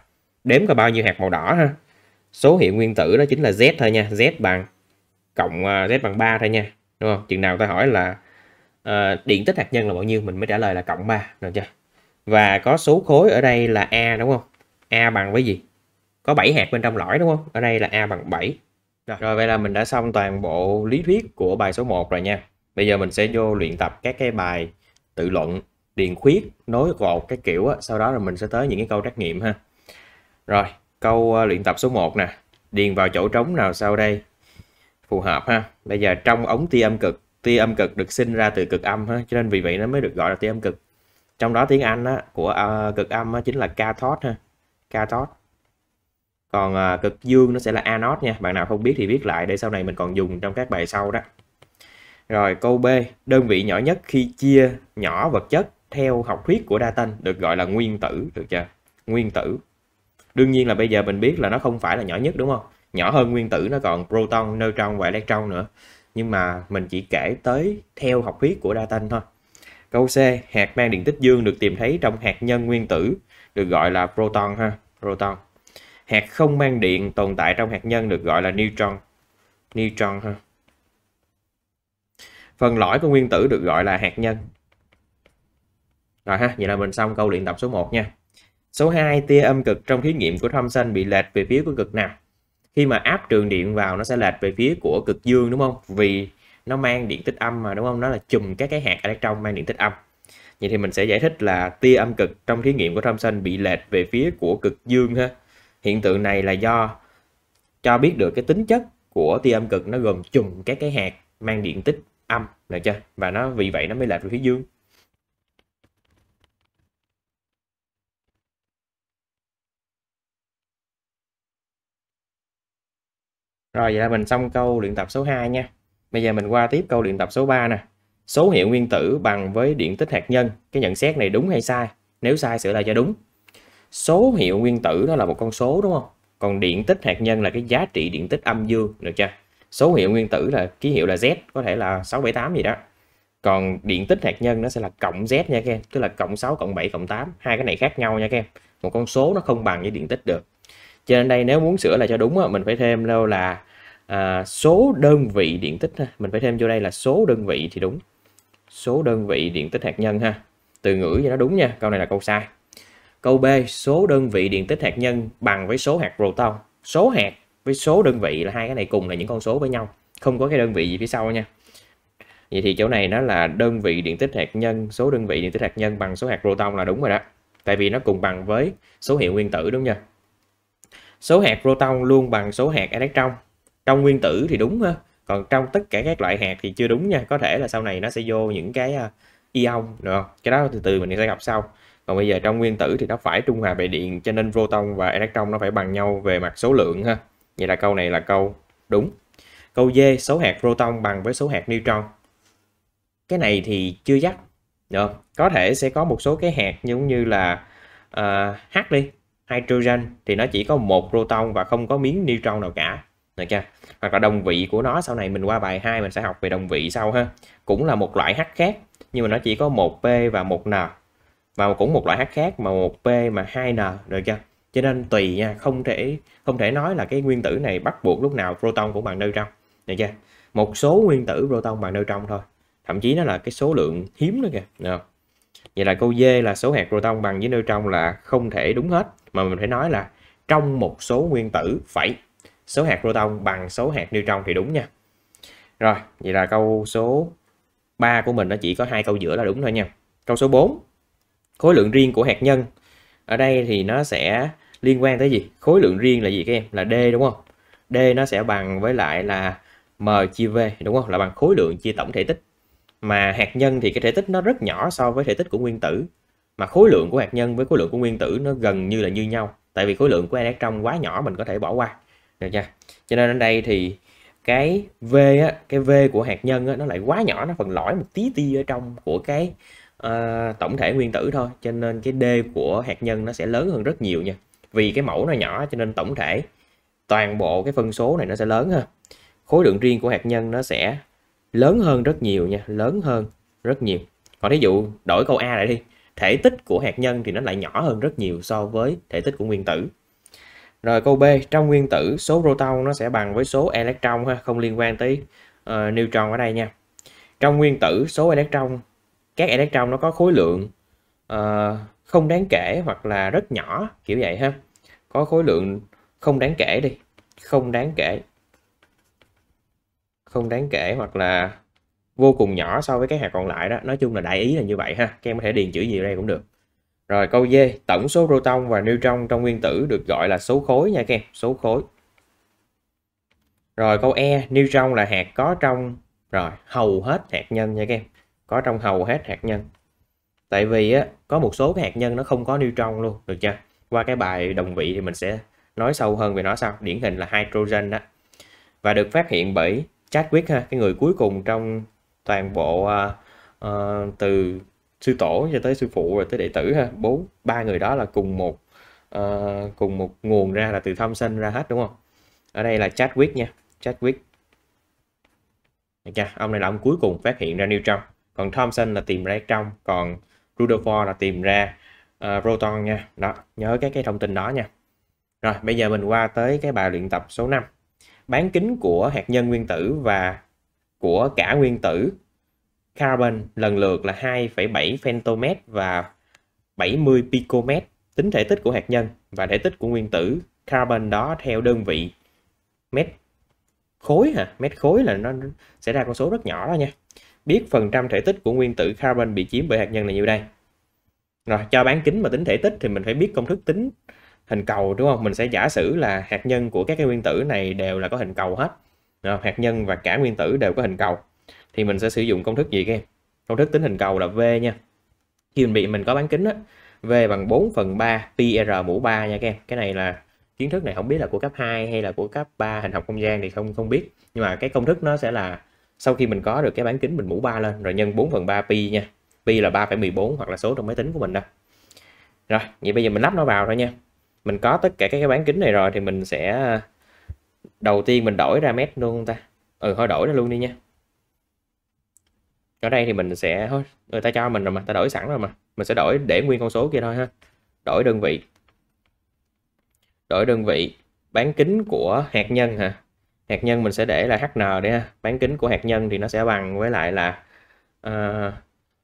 Speaker 1: Đếm coi bao nhiêu hạt màu đỏ ha số hiệu nguyên tử đó chính là z thôi nha z bằng cộng à, z bằng 3 thôi nha đúng không? Chừng nào ta hỏi là uh, điện tích hạt nhân là bao nhiêu mình mới trả lời là cộng 3 được chưa? Và có số khối ở đây là a đúng không? A bằng với gì? Có 7 hạt bên trong lõi đúng không? Ở đây là a bằng 7 rồi, rồi vậy là mình đã xong toàn bộ lý thuyết của bài số 1 rồi nha. Bây giờ mình sẽ vô luyện tập các cái bài tự luận điền khuyết nối gột cái kiểu á. sau đó là mình sẽ tới những cái câu trắc nghiệm ha. Rồi câu à, luyện tập số 1 nè. Điền vào chỗ trống nào sau đây? Phù hợp ha. Bây giờ trong ống tia âm cực tia âm cực được sinh ra từ cực âm ha cho nên vì vậy nó mới được gọi là tia âm cực. Trong đó tiếng Anh á, của uh, cực âm á, chính là cathode ha cathode còn uh, cực dương nó sẽ là anode nha bạn nào không biết thì viết lại để sau này mình còn dùng trong các bài sau đó. Rồi câu B đơn vị nhỏ nhất khi chia nhỏ vật chất theo học thuyết của Dalton được gọi là nguyên tử được chưa? Nguyên tử đương nhiên là bây giờ mình biết là nó không phải là nhỏ nhất, đúng không? Nhỏ hơn nguyên tử nó còn proton, neutron và electron nữa. Nhưng mà mình chỉ kể tới theo học thuyết của Dalton thôi. Câu C, hạt mang điện tích dương được tìm thấy trong hạt nhân nguyên tử, được gọi là proton ha, proton. Hạt không mang điện tồn tại trong hạt nhân được gọi là neutron neutron ha. Phần lõi của nguyên tử được gọi là hạt nhân. Rồi ha, vậy là mình xong câu luyện tập số 1 nha. Số 2, tia âm cực trong thí nghiệm của Thomson bị lệch về phía của cực nào? Khi mà áp trường điện vào nó sẽ lệch về phía của cực dương đúng không? Vì nó mang điện tích âm mà đúng không? Nó là chùm các cái hạt electron mang điện tích âm. Vậy thì mình sẽ giải thích là tia âm cực trong thí nghiệm của Thomson bị lệch về phía của cực dương ha. Hiện tượng này là do cho biết được cái tính chất của tia âm cực nó gồm chùm các cái hạt mang điện tích âm được chưa? Và nó vì vậy nó mới lệch về phía dương. Rồi vậy là mình xong câu luyện tập số 2 nha. Bây giờ mình qua tiếp câu luyện tập số 3 nè. Số hiệu nguyên tử bằng với điện tích hạt nhân. Cái nhận xét này đúng hay sai? Nếu sai sửa lại cho đúng. Số hiệu nguyên tử đó là một con số đúng không? Còn điện tích hạt nhân là cái giá trị điện tích âm dương, được chưa? Số hiệu nguyên tử là ký hiệu là Z, có thể là 678 gì đó. Còn điện tích hạt nhân nó sẽ là cộng Z nha các em, tức là cộng 6 cộng 7 cộng 8, hai cái này khác nhau nha các em. Một con số nó không bằng với điện tích được cho nên đây nếu muốn sửa lại cho đúng á, mình phải thêm đâu là à, số đơn vị điện tích ha. mình phải thêm vô đây là số đơn vị thì đúng. Số đơn vị điện tích hạt nhân ha. Từ ngữ cho nó đúng nha câu này là câu sai. Câu B số đơn vị điện tích hạt nhân bằng với số hạt proton. Số hạt với số đơn vị là hai cái này cùng là những con số với nhau không có cái đơn vị gì phía sau nha. Vậy thì chỗ này nó là đơn vị điện tích hạt nhân số đơn vị điện tích hạt nhân bằng số hạt proton là đúng rồi đó. Tại vì nó cùng bằng với số hiệu nguyên tử đúng nha? Số hạt proton luôn bằng số hạt electron. Trong nguyên tử thì đúng ha. Còn trong tất cả các loại hạt thì chưa đúng nha. Có thể là sau này nó sẽ vô những cái uh, ion được không? Cái đó từ từ mình sẽ gặp sau. Còn bây giờ trong nguyên tử thì nó phải trung hòa về điện cho nên proton và electron nó phải bằng nhau về mặt số lượng ha. Vậy là câu này là câu đúng. Câu D số hạt proton bằng với số hạt neutron. Cái này thì chưa chắc được không? có thể sẽ có một số cái hạt giống như là uh, H đi hydrogen thì nó chỉ có một proton và không có miếng neutron nào cả. Được chưa? Hoặc là đồng vị của nó sau này mình qua bài 2 mình sẽ học về đồng vị sau ha. Cũng là một loại H khác, nhưng mà nó chỉ có một P và một N. Và cũng một loại H khác mà một P mà hai N, được chưa? Cho nên tùy nha, không thể không thể nói là cái nguyên tử này bắt buộc lúc nào proton cũng bằng neutron, được chưa? Một số nguyên tử proton bằng neutron thôi. Thậm chí nó là cái số lượng hiếm nữa kìa, được không? Vậy là câu D là số hạt proton bằng với neutron là không thể đúng hết. Mà mình phải nói là trong một số nguyên tử phải. Số hạt proton bằng số hạt neutron thì đúng nha. Rồi, vậy là câu số 3 của mình nó chỉ có hai câu giữa là đúng thôi nha. Câu số 4 khối lượng riêng của hạt nhân. Ở đây thì nó sẽ liên quan tới gì? Khối lượng riêng là gì các em? Là D đúng không? D nó sẽ bằng với lại là M chia V, đúng không? Là bằng khối lượng chia tổng thể tích mà hạt nhân thì cái thể tích nó rất nhỏ so với thể tích của nguyên tử. Mà khối lượng của hạt nhân với khối lượng của nguyên tử nó gần như là như nhau. Tại vì khối lượng của electron quá nhỏ mình có thể bỏ qua. Được chưa? Cho nên ở đây thì cái v á, cái v của hạt nhân á, nó lại quá nhỏ nó phần lõi một tí ti ở trong của cái uh, tổng thể nguyên tử thôi. Cho nên cái d của hạt nhân nó sẽ lớn hơn rất nhiều nha. Vì cái mẫu nó nhỏ cho nên tổng thể toàn bộ cái phân số này nó sẽ lớn ha khối lượng riêng của hạt nhân nó sẽ lớn hơn rất nhiều nha lớn hơn rất nhiều. Còn thí dụ đổi câu a lại đi thể tích của hạt nhân thì nó lại nhỏ hơn rất nhiều so với thể tích của nguyên tử. Rồi câu B trong nguyên tử số proton nó sẽ bằng với số electron ha không liên quan tới uh, neutron ở đây nha. Trong nguyên tử số electron các electron nó có khối lượng uh, không đáng kể hoặc là rất nhỏ kiểu vậy ha. Có khối lượng không đáng kể đi không đáng kể không đáng kể hoặc là vô cùng nhỏ so với các hạt còn lại đó. Nói chung là đại ý là như vậy ha. Các em có thể điền chữ gì ở đây cũng được. Rồi câu D tổng số proton và neutron trong nguyên tử được gọi là số khối nha các em số khối. Rồi câu E neutron là hạt có trong rồi hầu hết hạt nhân nha các em. Có trong hầu hết hạt nhân. Tại vì á, có một số cái hạt nhân nó không có neutron luôn được chưa? Qua cái bài đồng vị thì mình sẽ nói sâu hơn về nó sau. Điển hình là hydrogen đó. Và được phát hiện bởi Chadwick ha cái người cuối cùng trong toàn bộ uh, uh, từ sư tổ cho tới sư phụ rồi tới đệ tử ha. Bốn ba người đó là cùng một uh, cùng một nguồn ra là từ Thomson ra hết đúng không? Ở đây là Chadwick nha Chadwick. Được chưa? ông này là ông cuối cùng phát hiện ra neutron còn Thomson là tìm ra trong còn Rutherford là tìm ra uh, proton nha. Đó nhớ cái cái thông tin đó nha. Rồi bây giờ mình qua tới cái bài luyện tập số 5 bán kính của hạt nhân nguyên tử và của cả nguyên tử. Carbon lần lượt là 2,7 femtomet và 70 picomet tính thể tích của hạt nhân và thể tích của nguyên tử. Carbon đó theo đơn vị mét khối hả? Mét khối là nó sẽ ra con số rất nhỏ đó nha. Biết phần trăm thể tích của nguyên tử carbon bị chiếm bởi hạt nhân là nhiêu đây. Rồi cho bán kính mà tính thể tích thì mình phải biết công thức tính hình cầu đúng không? Mình sẽ giả sử là hạt nhân của các cái nguyên tử này đều là có hình cầu hết. Hạt nhân và cả nguyên tử đều có hình cầu. Thì mình sẽ sử dụng công thức gì các em? Công thức tính hình cầu là v nha. Khi mình bị mình có bán kính á v bằng 4 phần 3 pi r mũ 3 nha các em. Cái này là kiến thức này không biết là của cấp 2 hay là của cấp 3 hình học không gian thì không không biết. Nhưng mà cái công thức nó sẽ là sau khi mình có được cái bán kính mình mũ 3 lên rồi nhân 4 phần 3 pi nha. Pi là 3,14 hoặc là số trong máy tính của mình đó. Rồi vậy bây giờ mình lắp nó vào thôi nha mình có tất cả các cái bán kính này rồi thì mình sẽ đầu tiên mình đổi ra mét luôn ta. Ừ thôi đổi ra luôn đi nha. Ở đây thì mình sẽ thôi người ta cho mình rồi mà ta đổi sẵn rồi mà. Mình sẽ đổi để nguyên con số kia thôi ha. Đổi đơn vị. Đổi đơn vị bán kính của hạt nhân hả? Hạt nhân mình sẽ để là HN để ha. Bán kính của hạt nhân thì nó sẽ bằng với lại là uh,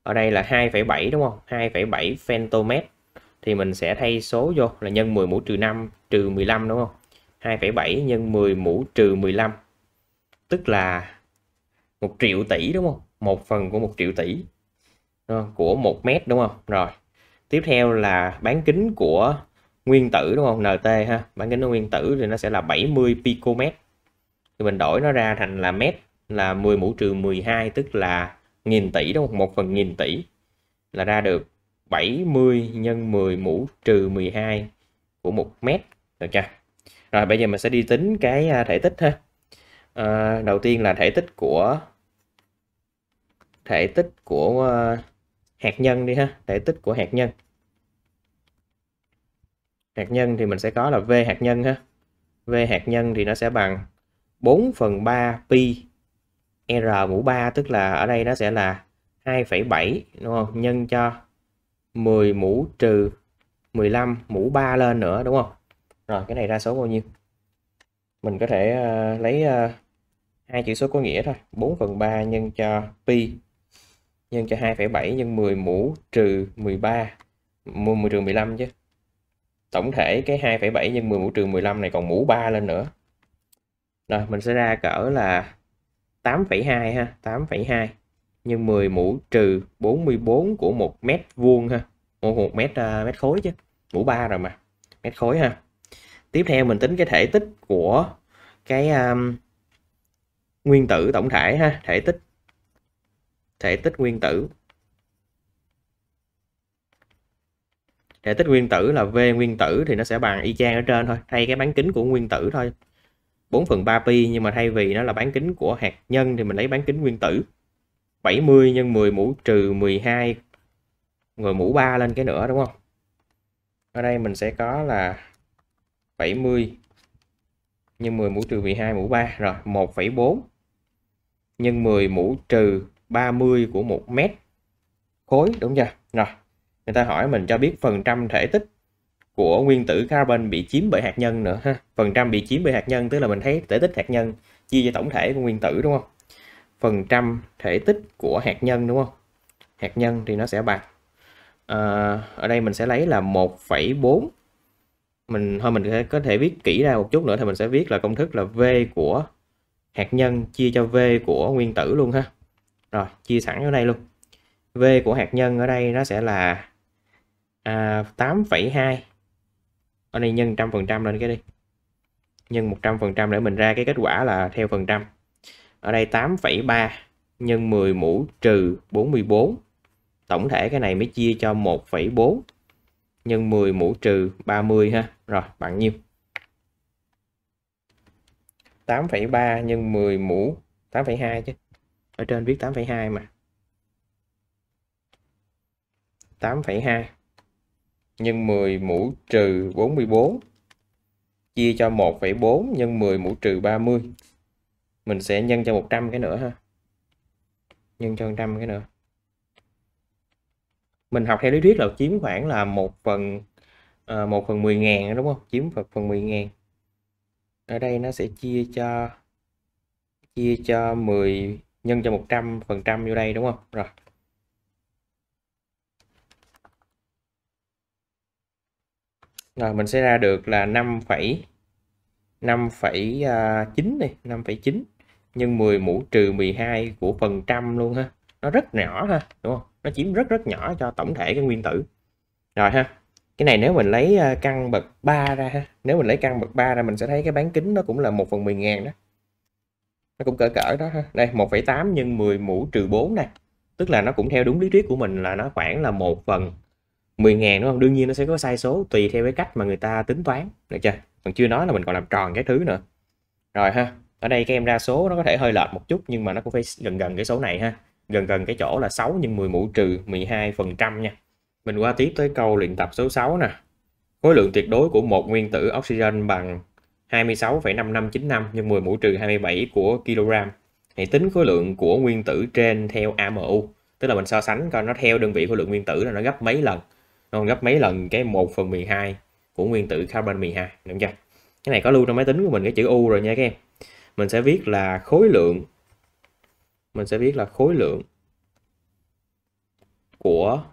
Speaker 1: ở đây là 2,7 đúng không? 2,7 femtomet thì mình sẽ thay số vô là nhân 10 mũ trừ 5 trừ 15 đúng không? 2,7 nhân 10 mũ trừ 15 tức là một triệu tỷ đúng không? Một phần của một triệu tỷ của một mét đúng không? Rồi tiếp theo là bán kính của nguyên tử đúng không? Nt ha bán kính của nguyên tử thì nó sẽ là 70 picomet. Thì mình đổi nó ra thành là mét là 10 mũ trừ 12 tức là nghìn tỷ đúng không? Một phần nghìn tỷ là ra được 70 nhân 10 mũ trừ 12 của 1 mét. Được chưa? Rồi bây giờ mình sẽ đi tính cái à, thể tích ha. À, đầu tiên là thể tích của thể tích của à, hạt nhân đi ha. Thể tích của hạt nhân. Hạt nhân thì mình sẽ có là V hạt nhân ha. V hạt nhân thì nó sẽ bằng 4 phần 3 pi R mũ 3 tức là ở đây nó sẽ là 2,7 đúng không? Nhân cho 10 mũ trừ 15 mũ 3 lên nữa đúng không? Rồi cái này ra số bao nhiêu? Mình có thể uh, lấy ờ, hai uh, chữ số có nghĩa thôi. 4 phần 3 nhân cho pi nhân cho 2,7 nhân 10 mũ trừ 13 10 trừ 15 chứ. Tổng thể cái 2,7 nhân 10 mũ trừ 15 này còn mũ 3 lên nữa. Rồi mình sẽ ra cỡ là 8,2 ha 8,2 nhân 10 mũ trừ 44 của một mét vuông ha. Một, một mét uh, mét khối chứ. Mũ 3 rồi mà. Mét khối ha. Tiếp theo mình tính cái thể tích của cái um, nguyên tử tổng thể ha. Thể tích thể tích nguyên tử. Thể tích nguyên tử là V nguyên tử thì nó sẽ bằng y chang ở trên thôi. Thay cái bán kính của nguyên tử thôi. 4 phần 3 pi nhưng mà thay vì nó là bán kính của hạt nhân thì mình lấy bán kính nguyên tử. 70 nhân 10 mũ trừ 12 rồi mũ 3 lên cái nữa đúng không? Ở đây mình sẽ có là 70 nhân 10 mũ trừ 12 mũ 3 rồi 1,4 nhân 10 mũ trừ 30 của 1 mét khối đúng chưa? Rồi người ta hỏi mình cho biết phần trăm thể tích của nguyên tử carbon bị chiếm bởi hạt nhân nữa ha. Phần trăm bị chiếm bởi hạt nhân tức là mình thấy thể tích hạt nhân chia cho tổng thể của nguyên tử đúng không? Phần trăm thể tích của hạt nhân đúng không? Hạt nhân thì nó sẽ bằng. À, ở đây mình sẽ lấy là 1,4 mình thôi mình có thể viết kỹ ra một chút nữa thì mình sẽ viết là công thức là V của hạt nhân chia cho V của nguyên tử luôn ha. Rồi chia sẵn ở đây luôn. V của hạt nhân ở đây nó sẽ là à, 8,2 ở đây nhân trăm phần trăm lên cái đi. Nhân 100 phần trăm để mình ra cái kết quả là theo phần trăm ở đây 8,3 nhân 10 mũ trừ 44 tổng thể cái này mới chia cho 1,4 nhân 10 mũ trừ 30 ha. Rồi bằng nhiêu. 8,3 nhân 10 mũ 8,2 chứ. Ở trên viết 8,2 mà. 8,2 nhân 10 mũ trừ 44 chia cho 1,4 nhân 10 mũ trừ 30 mình sẽ nhân cho 100 cái nữa ha. Nhân cho 100 cái nữa. Mình học theo lý thuyết là chiếm khoảng là một phần uh, ờ, 1 phần 10 ngàn đúng không? Chiếm phần phần 10 ngàn. Ở đây nó sẽ chia cho chia cho 10 nhân cho 100 phần trăm vô đây đúng không? Rồi. Rồi mình sẽ ra được là 5, 5,9 này 5,9 nhân 10 mũ trừ 12 của phần trăm luôn ha. Nó rất nhỏ ha đúng không? Nó chiếm rất rất nhỏ cho tổng thể cái nguyên tử. Rồi ha cái này nếu mình lấy à, căn bậc 3 ra ha nếu mình lấy căn bậc 3 ra mình sẽ thấy cái bán kính nó cũng là 1 phần 10 ngàn đó. Nó cũng cỡ cỡ đó ha. Đây 1,8 nhân 10 mũ trừ 4 này. Tức là nó cũng theo đúng lý thuyết của mình là nó khoảng là một phần 10 ngàn đúng không? Đương nhiên nó sẽ có sai số tùy theo cái cách mà người ta tính toán. Được chưa? Còn chưa nói là mình còn làm tròn cái thứ nữa. Rồi ha ở đây các em ra số nó có thể hơi lệch một chút nhưng mà nó cũng phải gần gần cái số này ha. Gần gần cái chỗ là 6 nhân 10 mũ trừ 12 phần trăm nha. Mình qua tiếp tới câu luyện tập số 6 nè. Khối lượng tuyệt đối của một nguyên tử oxygen bằng 26,5595 nhân 10 mũ trừ 27 của kg hãy tính khối lượng của nguyên tử trên theo AMU tức là mình so sánh coi nó theo đơn vị khối lượng nguyên tử là nó gấp mấy lần. Nó gấp mấy lần cái 1 phần 12 của nguyên tử carbon 12 đúng chưa? Cái này có lưu trong máy tính của mình cái chữ U rồi nha các em mình sẽ viết là khối lượng. Mình sẽ viết là khối lượng của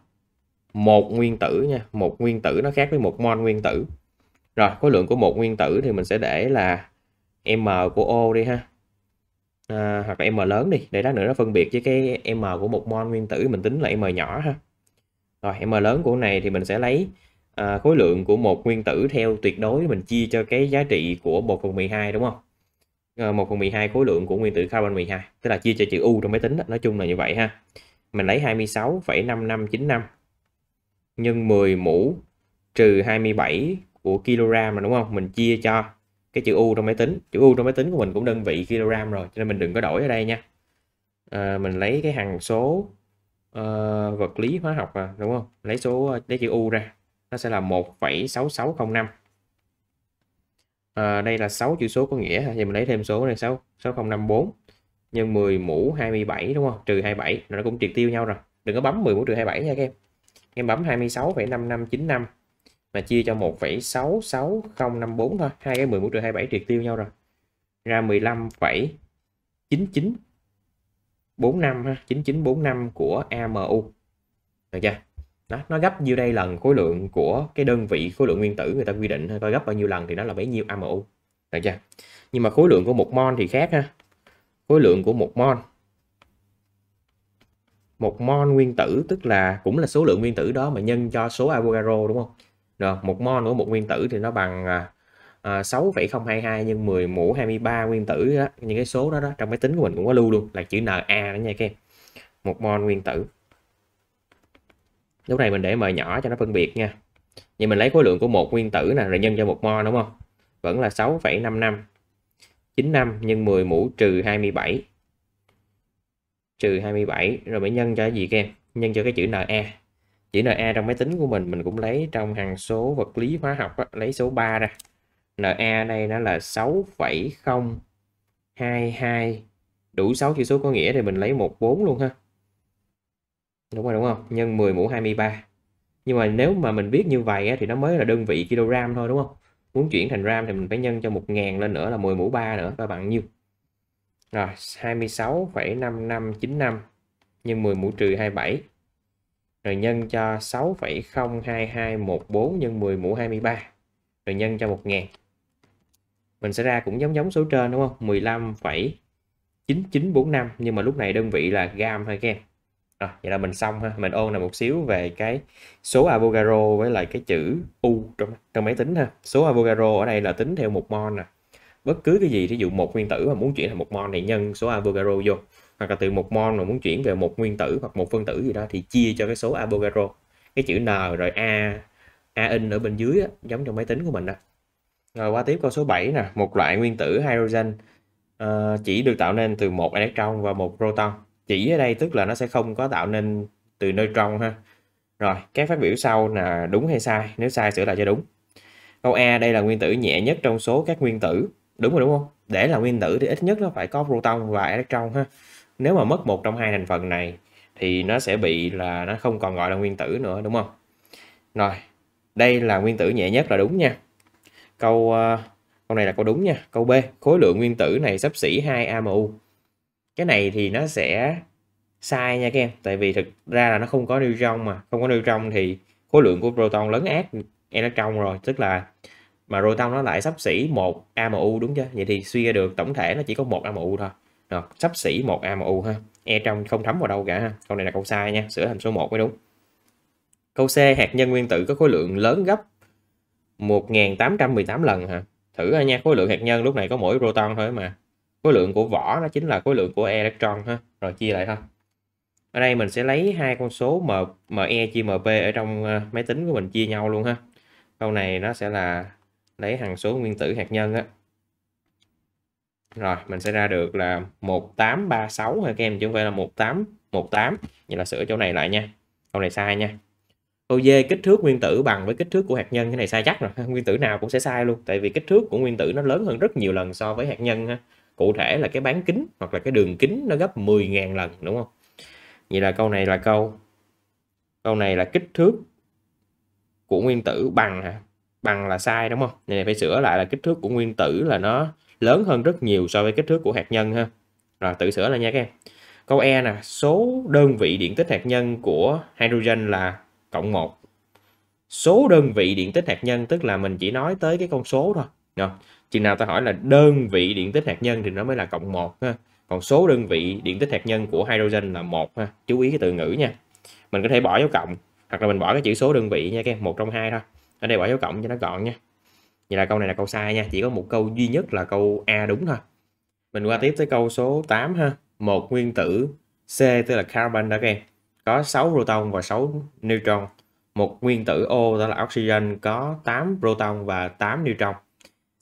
Speaker 1: một nguyên tử nha. Một nguyên tử nó khác với một mol nguyên tử. Rồi khối lượng của một nguyên tử thì mình sẽ để là m của O đi ha. À, hoặc là m lớn đi. Để đó nữa nó phân biệt với cái m của một mol nguyên tử. Mình tính là m nhỏ ha. Rồi m lớn của này thì mình sẽ lấy à, khối lượng của một nguyên tử theo tuyệt đối. Mình chia cho cái giá trị của 1 phần 12 đúng không? Ờ, 1 phần 12 khối lượng của nguyên tử carbon 12 tức là chia cho chữ U trong máy tính đó. nói chung là như vậy ha. Mình lấy 26,5595 nhân 10 mũ trừ 27 của kg mà đúng không? Mình chia cho cái chữ U trong máy tính. Chữ U trong máy tính của mình cũng đơn vị kg rồi cho nên mình đừng có đổi ở đây nha. À, mình lấy cái hằng số uh, vật lý hóa học à, đúng không? Lấy số lấy chữ U ra nó sẽ là 1,6605 à, đây là 6 chữ số có nghĩa thì mình lấy thêm số này 6 6054 nhân 10 mũ 27 đúng không? Trừ 27 nó cũng triệt tiêu nhau rồi. Đừng có bấm 10 mũ trừ 27 nha các em. Em bấm 26,5595 mà chia cho 1,66054 thôi. Hai cái 10 mũ trừ 27 triệt tiêu nhau rồi. Ra 15,9945 ha. 9945 của AMU được chưa? Đó nó gấp nhiêu đây lần khối lượng của cái đơn vị khối lượng nguyên tử người ta quy định coi gấp bao nhiêu lần thì nó là bấy nhiêu AMU được chưa? Nhưng mà khối lượng của một mol thì khác ha. Khối lượng của một mol. Một mol nguyên tử tức là cũng là số lượng nguyên tử đó mà nhân cho số Avogadro đúng không? Rồi một mol của một nguyên tử thì nó bằng à, à, 6,022 nhân 10 mũ 23 nguyên tử đó. những cái số đó đó trong máy tính của mình cũng có lưu luôn là chữ Na đó nha các em. Một mol nguyên tử lúc này mình để m nhỏ cho nó phân biệt nha. Nhưng mình lấy khối lượng của một nguyên tử nè rồi nhân cho một mo đúng không? Vẫn là 6,55 95 nhân 10 mũ trừ 27 trừ 27 rồi mới nhân cho cái gì các em nhân cho cái chữ NE chữ NE trong máy tính của mình mình cũng lấy trong hằng số vật lý hóa học á, lấy số 3 ra. NE đây nó là 6,022 đủ 6 chữ số có nghĩa thì mình lấy 14 luôn ha đúng rồi đúng không? Nhân 10 mũ 23 nhưng mà nếu mà mình biết như vậy á, thì nó mới là đơn vị kg thôi đúng không? Muốn chuyển thành ram thì mình phải nhân cho 1.000 lên nữa là 10 mũ 3 nữa và bằng nhiêu? Rồi 26,5595 nhân 10 mũ trừ 27 rồi nhân cho 6,02214 nhân 10 mũ 23 rồi nhân cho 1.000 mình sẽ ra cũng giống giống số trên đúng không? 15,9945 nhưng mà lúc này đơn vị là gam thôi các em à, vậy là mình xong ha. Mình ôn lại một xíu về cái số Avogadro với lại cái chữ U trong trong máy tính ha. Số Avogadro ở đây là tính theo một mol nè. Bất cứ cái gì, ví dụ một nguyên tử mà muốn chuyển thành một mol thì nhân số Avogadro vô. Hoặc là từ một mol mà muốn chuyển về một nguyên tử hoặc một phân tử gì đó thì chia cho cái số Avogadro. Cái chữ N rồi A A in ở bên dưới á, giống trong máy tính của mình đó. Rồi qua tiếp câu số 7 nè, một loại nguyên tử hydrogen uh, chỉ được tạo nên từ một electron và một proton chỉ ở đây tức là nó sẽ không có tạo nên từ neutron ha. Rồi các phát biểu sau là đúng hay sai? Nếu sai sửa lại cho đúng. Câu A đây là nguyên tử nhẹ nhất trong số các nguyên tử. Đúng rồi đúng không? Để là nguyên tử thì ít nhất nó phải có proton và electron ha. Nếu mà mất một trong hai thành phần này thì nó sẽ bị là nó không còn gọi là nguyên tử nữa đúng không? Rồi đây là nguyên tử nhẹ nhất là đúng nha. Câu uh, câu này là câu đúng nha. Câu B khối lượng nguyên tử này sắp xỉ 2 AMU cái này thì nó sẽ sai nha các em. Tại vì thực ra là nó không có neutron mà. Không có neutron thì khối lượng của proton lớn át electron rồi. Tức là, mà proton nó lại sắp xỉ một AMU đúng chưa? Vậy thì suy ra được tổng thể nó chỉ có một AMU thôi. Rồi, sắp xỉ một AMU ha. E trong không thấm vào đâu cả ha. Câu này là câu sai nha. Sửa thành số 1 mới đúng. Câu C, hạt nhân nguyên tử có khối lượng lớn gấp 1818 lần hả? Thử nha. Khối lượng hạt nhân lúc này có mỗi proton thôi mà khối lượng của vỏ nó chính là khối lượng của electron ha. Rồi chia lại thôi ở đây mình sẽ lấy hai con số m me chia mp ở trong ờ, máy tính của mình chia nhau luôn ha. Câu này nó sẽ là lấy hằng số nguyên tử hạt nhân á. Rồi, mình sẽ ra được là 1836 ha các em, chứ không phải là 1818 vậy là sửa chỗ này lại nha. Câu này sai nha. Câu D, kích thước nguyên tử bằng với kích thước của hạt nhân. Cái này sai chắc rồi. <laughs> Nguyên tử nào cũng sẽ sai luôn. Tại vì kích thước của nguyên tử nó lớn hơn rất nhiều lần so với hạt nhân ha cụ thể là cái bán kính hoặc là cái đường kính nó gấp 10.000 lần, đúng không? Vậy là câu này là câu câu này là kích thước của nguyên tử bằng hả? Bằng là sai đúng không? Này, phải sửa lại là kích thước của nguyên tử là nó lớn hơn rất nhiều so với kích thước của hạt nhân ha. Rồi, tự sửa lại nha các em. Câu E nè, số đơn vị điện tích hạt nhân của hydrogen là cộng 1 số đơn vị điện tích hạt nhân, tức là mình chỉ nói tới cái con số thôi, được chừng nào ta hỏi là đơn vị điện tích hạt nhân thì nó mới là cộng 1 ha. Còn số đơn vị điện tích hạt nhân của hydrogen là một ha. Chú ý cái từ ngữ nha. Mình có thể bỏ dấu cộng, hoặc là mình bỏ cái chữ số đơn vị nha các em một trong hai thôi. Ở đây bỏ dấu cộng cho nó gọn nha. Vậy là câu này là câu sai nha. Chỉ có một câu duy nhất là câu A đúng thôi. Mình qua tiếp tới câu số 8 ha. Một nguyên tử C, tức là carbon đó các em có 6 proton và 6 neutron. Một nguyên tử O đó là oxygen, có 8 proton và 8 neutron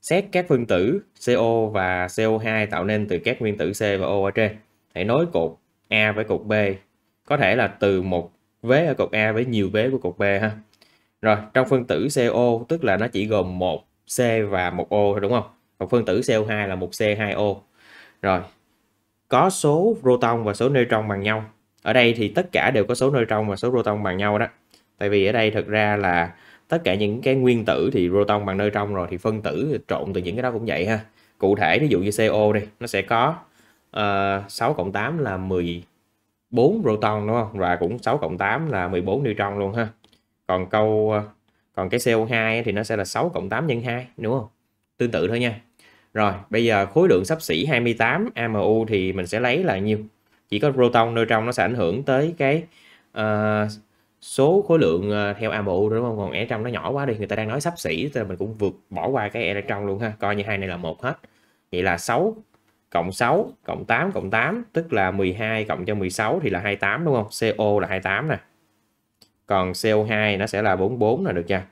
Speaker 1: xét các phân tử CO và CO2 tạo nên từ các nguyên tử C và O ở trên. Hãy nối cột A với cột B. Có thể là từ một vế ở cột A với nhiều vế của cột B ha. Rồi, trong phân tử CO tức là nó chỉ gồm một C và một O thôi, đúng không? Còn phân tử CO2 là một C 2 O. Rồi, có số proton và số neutron bằng nhau. Ở đây thì tất cả đều có số neutron và số proton bằng nhau đó. Tại vì ở đây thực ra là tất cả những cái nguyên tử thì proton bằng nơi trong rồi thì phân tử trộn từ những cái đó cũng vậy ha. Cụ thể ví dụ như CO đi nó sẽ có ờ, uh, 6 cộng 8 là 14 proton đúng không? Và cũng 6 cộng 8 là 14 neutron luôn ha. Còn câu ờ, còn cái CO2 thì nó sẽ là 6 cộng 8 nhân 2 đúng không? Tương tự thôi nha. Rồi bây giờ khối lượng sắp xỉ 28 AMU thì mình sẽ lấy là nhiêu? Chỉ có proton neutron nó sẽ ảnh hưởng tới cái uh, số khối lượng ờ, theo AMU đúng không? Còn electron nó nhỏ quá đi, người ta đang nói sắp xỉ thì mình cũng vượt, bỏ qua cái electron luôn ha. Coi như hai này là một hết. Vậy là 6 cộng 6 cộng 8 cộng 8 tức là 12 cộng cho 16 thì là 28 đúng không? CO là 28 nè. Còn CO2 nó sẽ là 44 là được chưa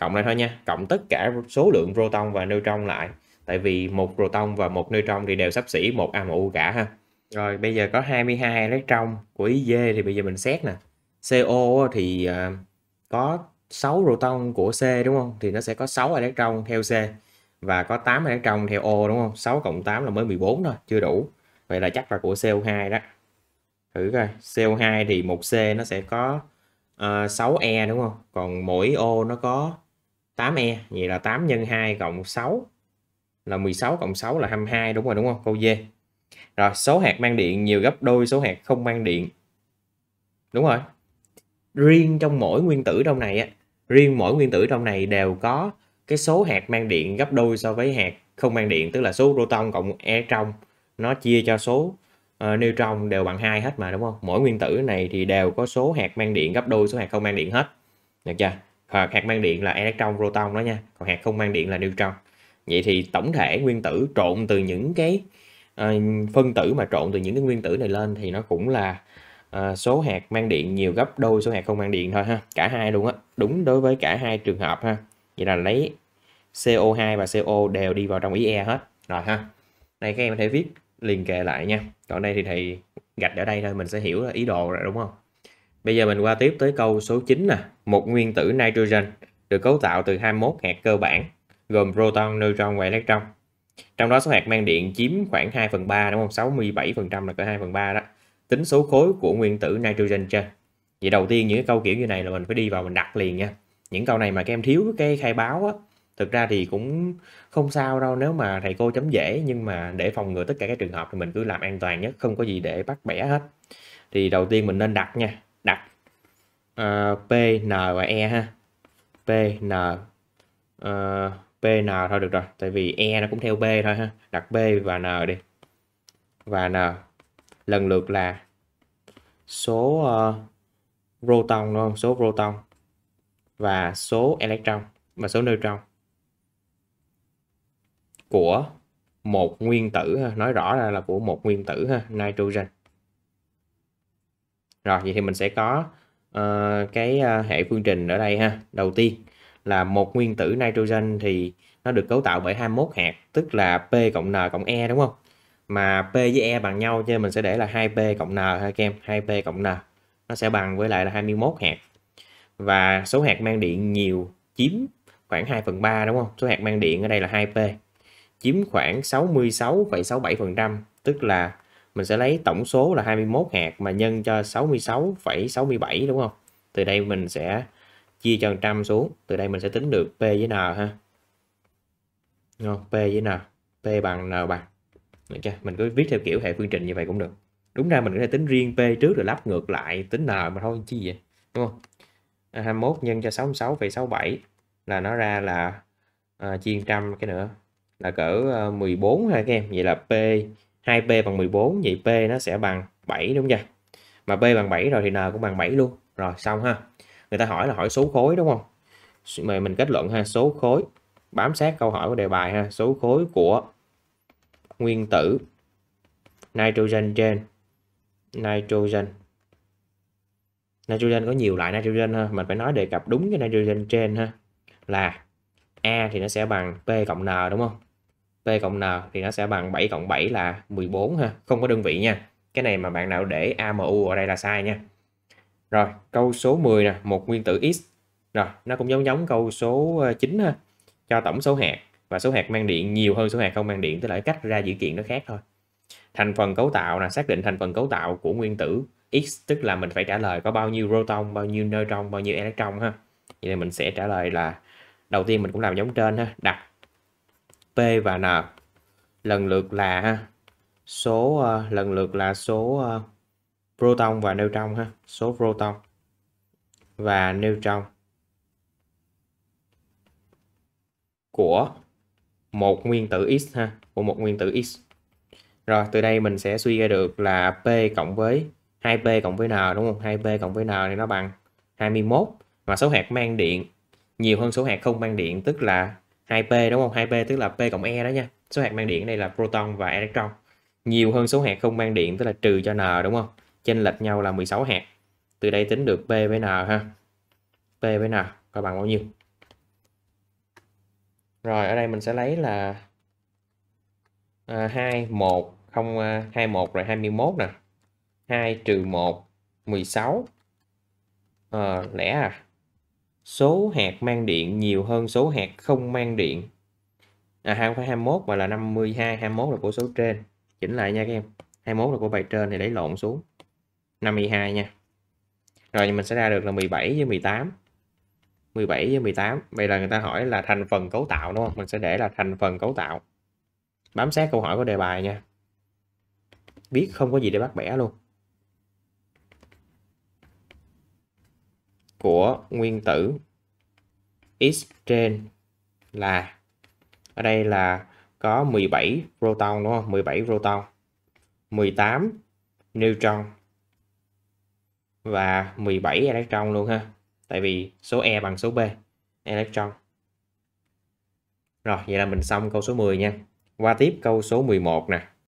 Speaker 1: cộng lại thôi nha, cộng tất cả số lượng proton và neutron lại. Tại vì một proton và một neutron thì đều sắp xỉ, một AMU cả ha. Rồi, bây giờ có 22 electron của ý D thì bây giờ mình xét nè. CO thì à, có 6 proton của C đúng không? Thì nó sẽ có 6 electron theo C và có 8 electron theo O đúng không? 6 cộng 8 là mới 14 thôi chưa đủ. Vậy là chắc là của CO2 đó. Thử coi CO2 thì một C nó sẽ có à, uh, 6E đúng không? Còn mỗi O nó có 8E vậy là 8 nhân 2 cộng 6 là 16 cộng 6 là 22 đúng rồi đúng không? Câu D rồi số hạt mang điện nhiều gấp đôi số hạt không mang điện. Đúng rồi riêng trong mỗi nguyên tử trong này á riêng mỗi nguyên tử trong này đều có cái số hạt mang điện gấp đôi so với hạt không mang điện tức là số proton cộng electron nó chia cho số uh, neutron đều bằng hai hết mà đúng không? Mỗi nguyên tử này thì đều có số hạt mang điện gấp đôi số hạt không mang điện hết. Được chưa? Hoặc hạt mang điện là electron proton đó nha. Còn hạt không mang điện là neutron. Vậy thì tổng thể nguyên tử trộn từ những cái uh, phân tử mà trộn từ những cái nguyên tử này lên thì nó cũng là Ờ, số hạt mang điện nhiều gấp đôi số hạt không mang điện thôi ha. Cả hai luôn á. Đúng đối với cả hai trường hợp ha. Vậy là lấy CO2 và CO đều đi vào trong ý E hết. Rồi ha. Đây các em có thể viết liền kề lại nha. Còn đây thì thầy gạch ở đây thôi mình sẽ hiểu ý đồ rồi đúng không? Bây giờ mình qua tiếp tới câu số 9 nè. Một nguyên tử nitrogen được cấu tạo từ 21 hạt cơ bản gồm proton, neutron và electron. Trong đó số hạt mang điện chiếm khoảng 2 phần 3 đúng không? 67% là cỡ 2 phần 3 đó tính số khối của nguyên tử nitrogen trên. Vậy đầu tiên những cái câu kiểu như này là mình phải đi vào mình đặt liền nha. Những câu này mà các em thiếu cái khai báo á thực ra thì cũng không sao đâu. Nếu mà thầy cô chấm dễ nhưng mà để phòng ngừa tất cả các trường hợp thì mình cứ làm an toàn nhất không có gì để bắt bẻ hết. Thì đầu tiên mình nên đặt nha. Đặt uh, P N và E ha. P N uh, n thôi được rồi. Tại vì E nó cũng theo B thôi ha. Đặt B và N đi. Và N lần lượt là số uh, proton đúng không? Số proton và số electron và số neutron của một nguyên tử nói rõ ra là của một nguyên tử nitrogen. Rồi vậy thì mình sẽ có uh, cái uh, hệ phương trình ở đây ha. Đầu tiên là một nguyên tử nitrogen thì nó được cấu tạo bởi 21 hạt tức là P cộng N cộng E đúng không? Mà P với E bằng nhau cho nên mình sẽ để là 2P cộng N ha em 2P cộng N. Nó sẽ bằng với lại là 21 hạt. Và số hạt mang điện nhiều chiếm khoảng 2 phần 3 đúng không? Số hạt mang điện ở đây là 2P chiếm khoảng 66,67% tức là mình sẽ lấy tổng số là 21 hạt mà nhân cho 66,67 đúng không? Từ đây mình sẽ chia cho trăm xuống. Từ đây mình sẽ tính được P với N ha. Không? P với N P bằng N bằng được chưa? mình cứ viết theo kiểu hệ phương trình như vậy cũng được. Đúng ra mình có thể tính riêng P trước rồi lắp ngược lại tính N mà thôi chi vậy? Đúng không? À, 21 nhân cho 66,67 là nó ra là uh, chia trăm cái nữa. Là cỡ à, 14 ha các em? Vậy là P 2P bằng 14 vậy P nó sẽ bằng 7 đúng chưa mà P bằng 7 rồi thì N cũng bằng 7 luôn. Rồi xong ha. Người ta hỏi là hỏi số khối đúng không? Mời mình kết luận ha. Số khối bám sát câu hỏi của đề bài ha. Số khối của nguyên tử, nitrogen trên nitrogen. Nitrogen có nhiều loại nitrogen ha, mình phải nói đề cập đúng cái nitrogen trên ha, là A thì nó sẽ bằng P cộng N, đúng không? P cộng N thì nó sẽ bằng 7 cộng 7 là 14 ha, không có đơn vị nha. Cái này mà bạn nào để AMU ở đây là sai nha. Rồi, câu số 10 nè, một nguyên tử X. Rồi, nó cũng giống giống câu số ờ, 9 ha, cho tổng số hạt và số hạt mang điện nhiều hơn số hạt không mang điện tức là cách ra dữ kiện nó khác thôi. Thành phần cấu tạo là xác định thành phần cấu tạo của nguyên tử X tức là mình phải trả lời có bao nhiêu proton bao nhiêu neutron bao nhiêu electron ha. Vậy thì mình sẽ trả lời là đầu tiên mình cũng làm giống trên ha đặt P và N. Lần lượt là ha số uh, lần lượt là số uh, proton và neutron ha số proton và neutron của một nguyên tử x ha, của một nguyên tử x. Rồi, từ đây mình sẽ suy ra được là p cộng với 2p cộng với n, đúng không? 2p cộng với n thì nó bằng 21 và số hạt mang điện, nhiều hơn số hạt không mang điện, tức là 2p đúng không? 2p tức là p cộng e đó nha. Số hạt mang điện đây là proton và electron. Nhiều hơn số hạt không mang điện, tức là trừ cho n, đúng không? Chênh lệch nhau là 16 hạt. Từ đây tính được p với n ha. P với n coi bằng bao nhiêu? Rồi ở đây mình sẽ lấy là à, 2 1 0, 2, 1 rồi 21 nè. 2 trừ 1 16 à, lẽ à. Số hạt mang điện nhiều hơn số hạt không mang điện. À không phải 21 mà là 52 21 là của số trên. Chỉnh lại nha các em. 21 là của bài trên thì lấy lộn xuống. 52 nha. Rồi mình sẽ ra được là 17 với 18 17 với 18 vậy là người ta hỏi là thành phần cấu tạo, đúng không? Mình sẽ để là thành phần cấu tạo. Bám sát câu hỏi của đề bài nha. Biết không có gì để bắt bẻ luôn. Của nguyên tử x trên là, ở đây là có 17 proton, đúng không? 17 proton 18 neutron và 17 electron luôn ha tại vì số E bằng số B, electron. Rồi, vậy là mình xong câu số 10 nha. Qua tiếp câu số 11 nè.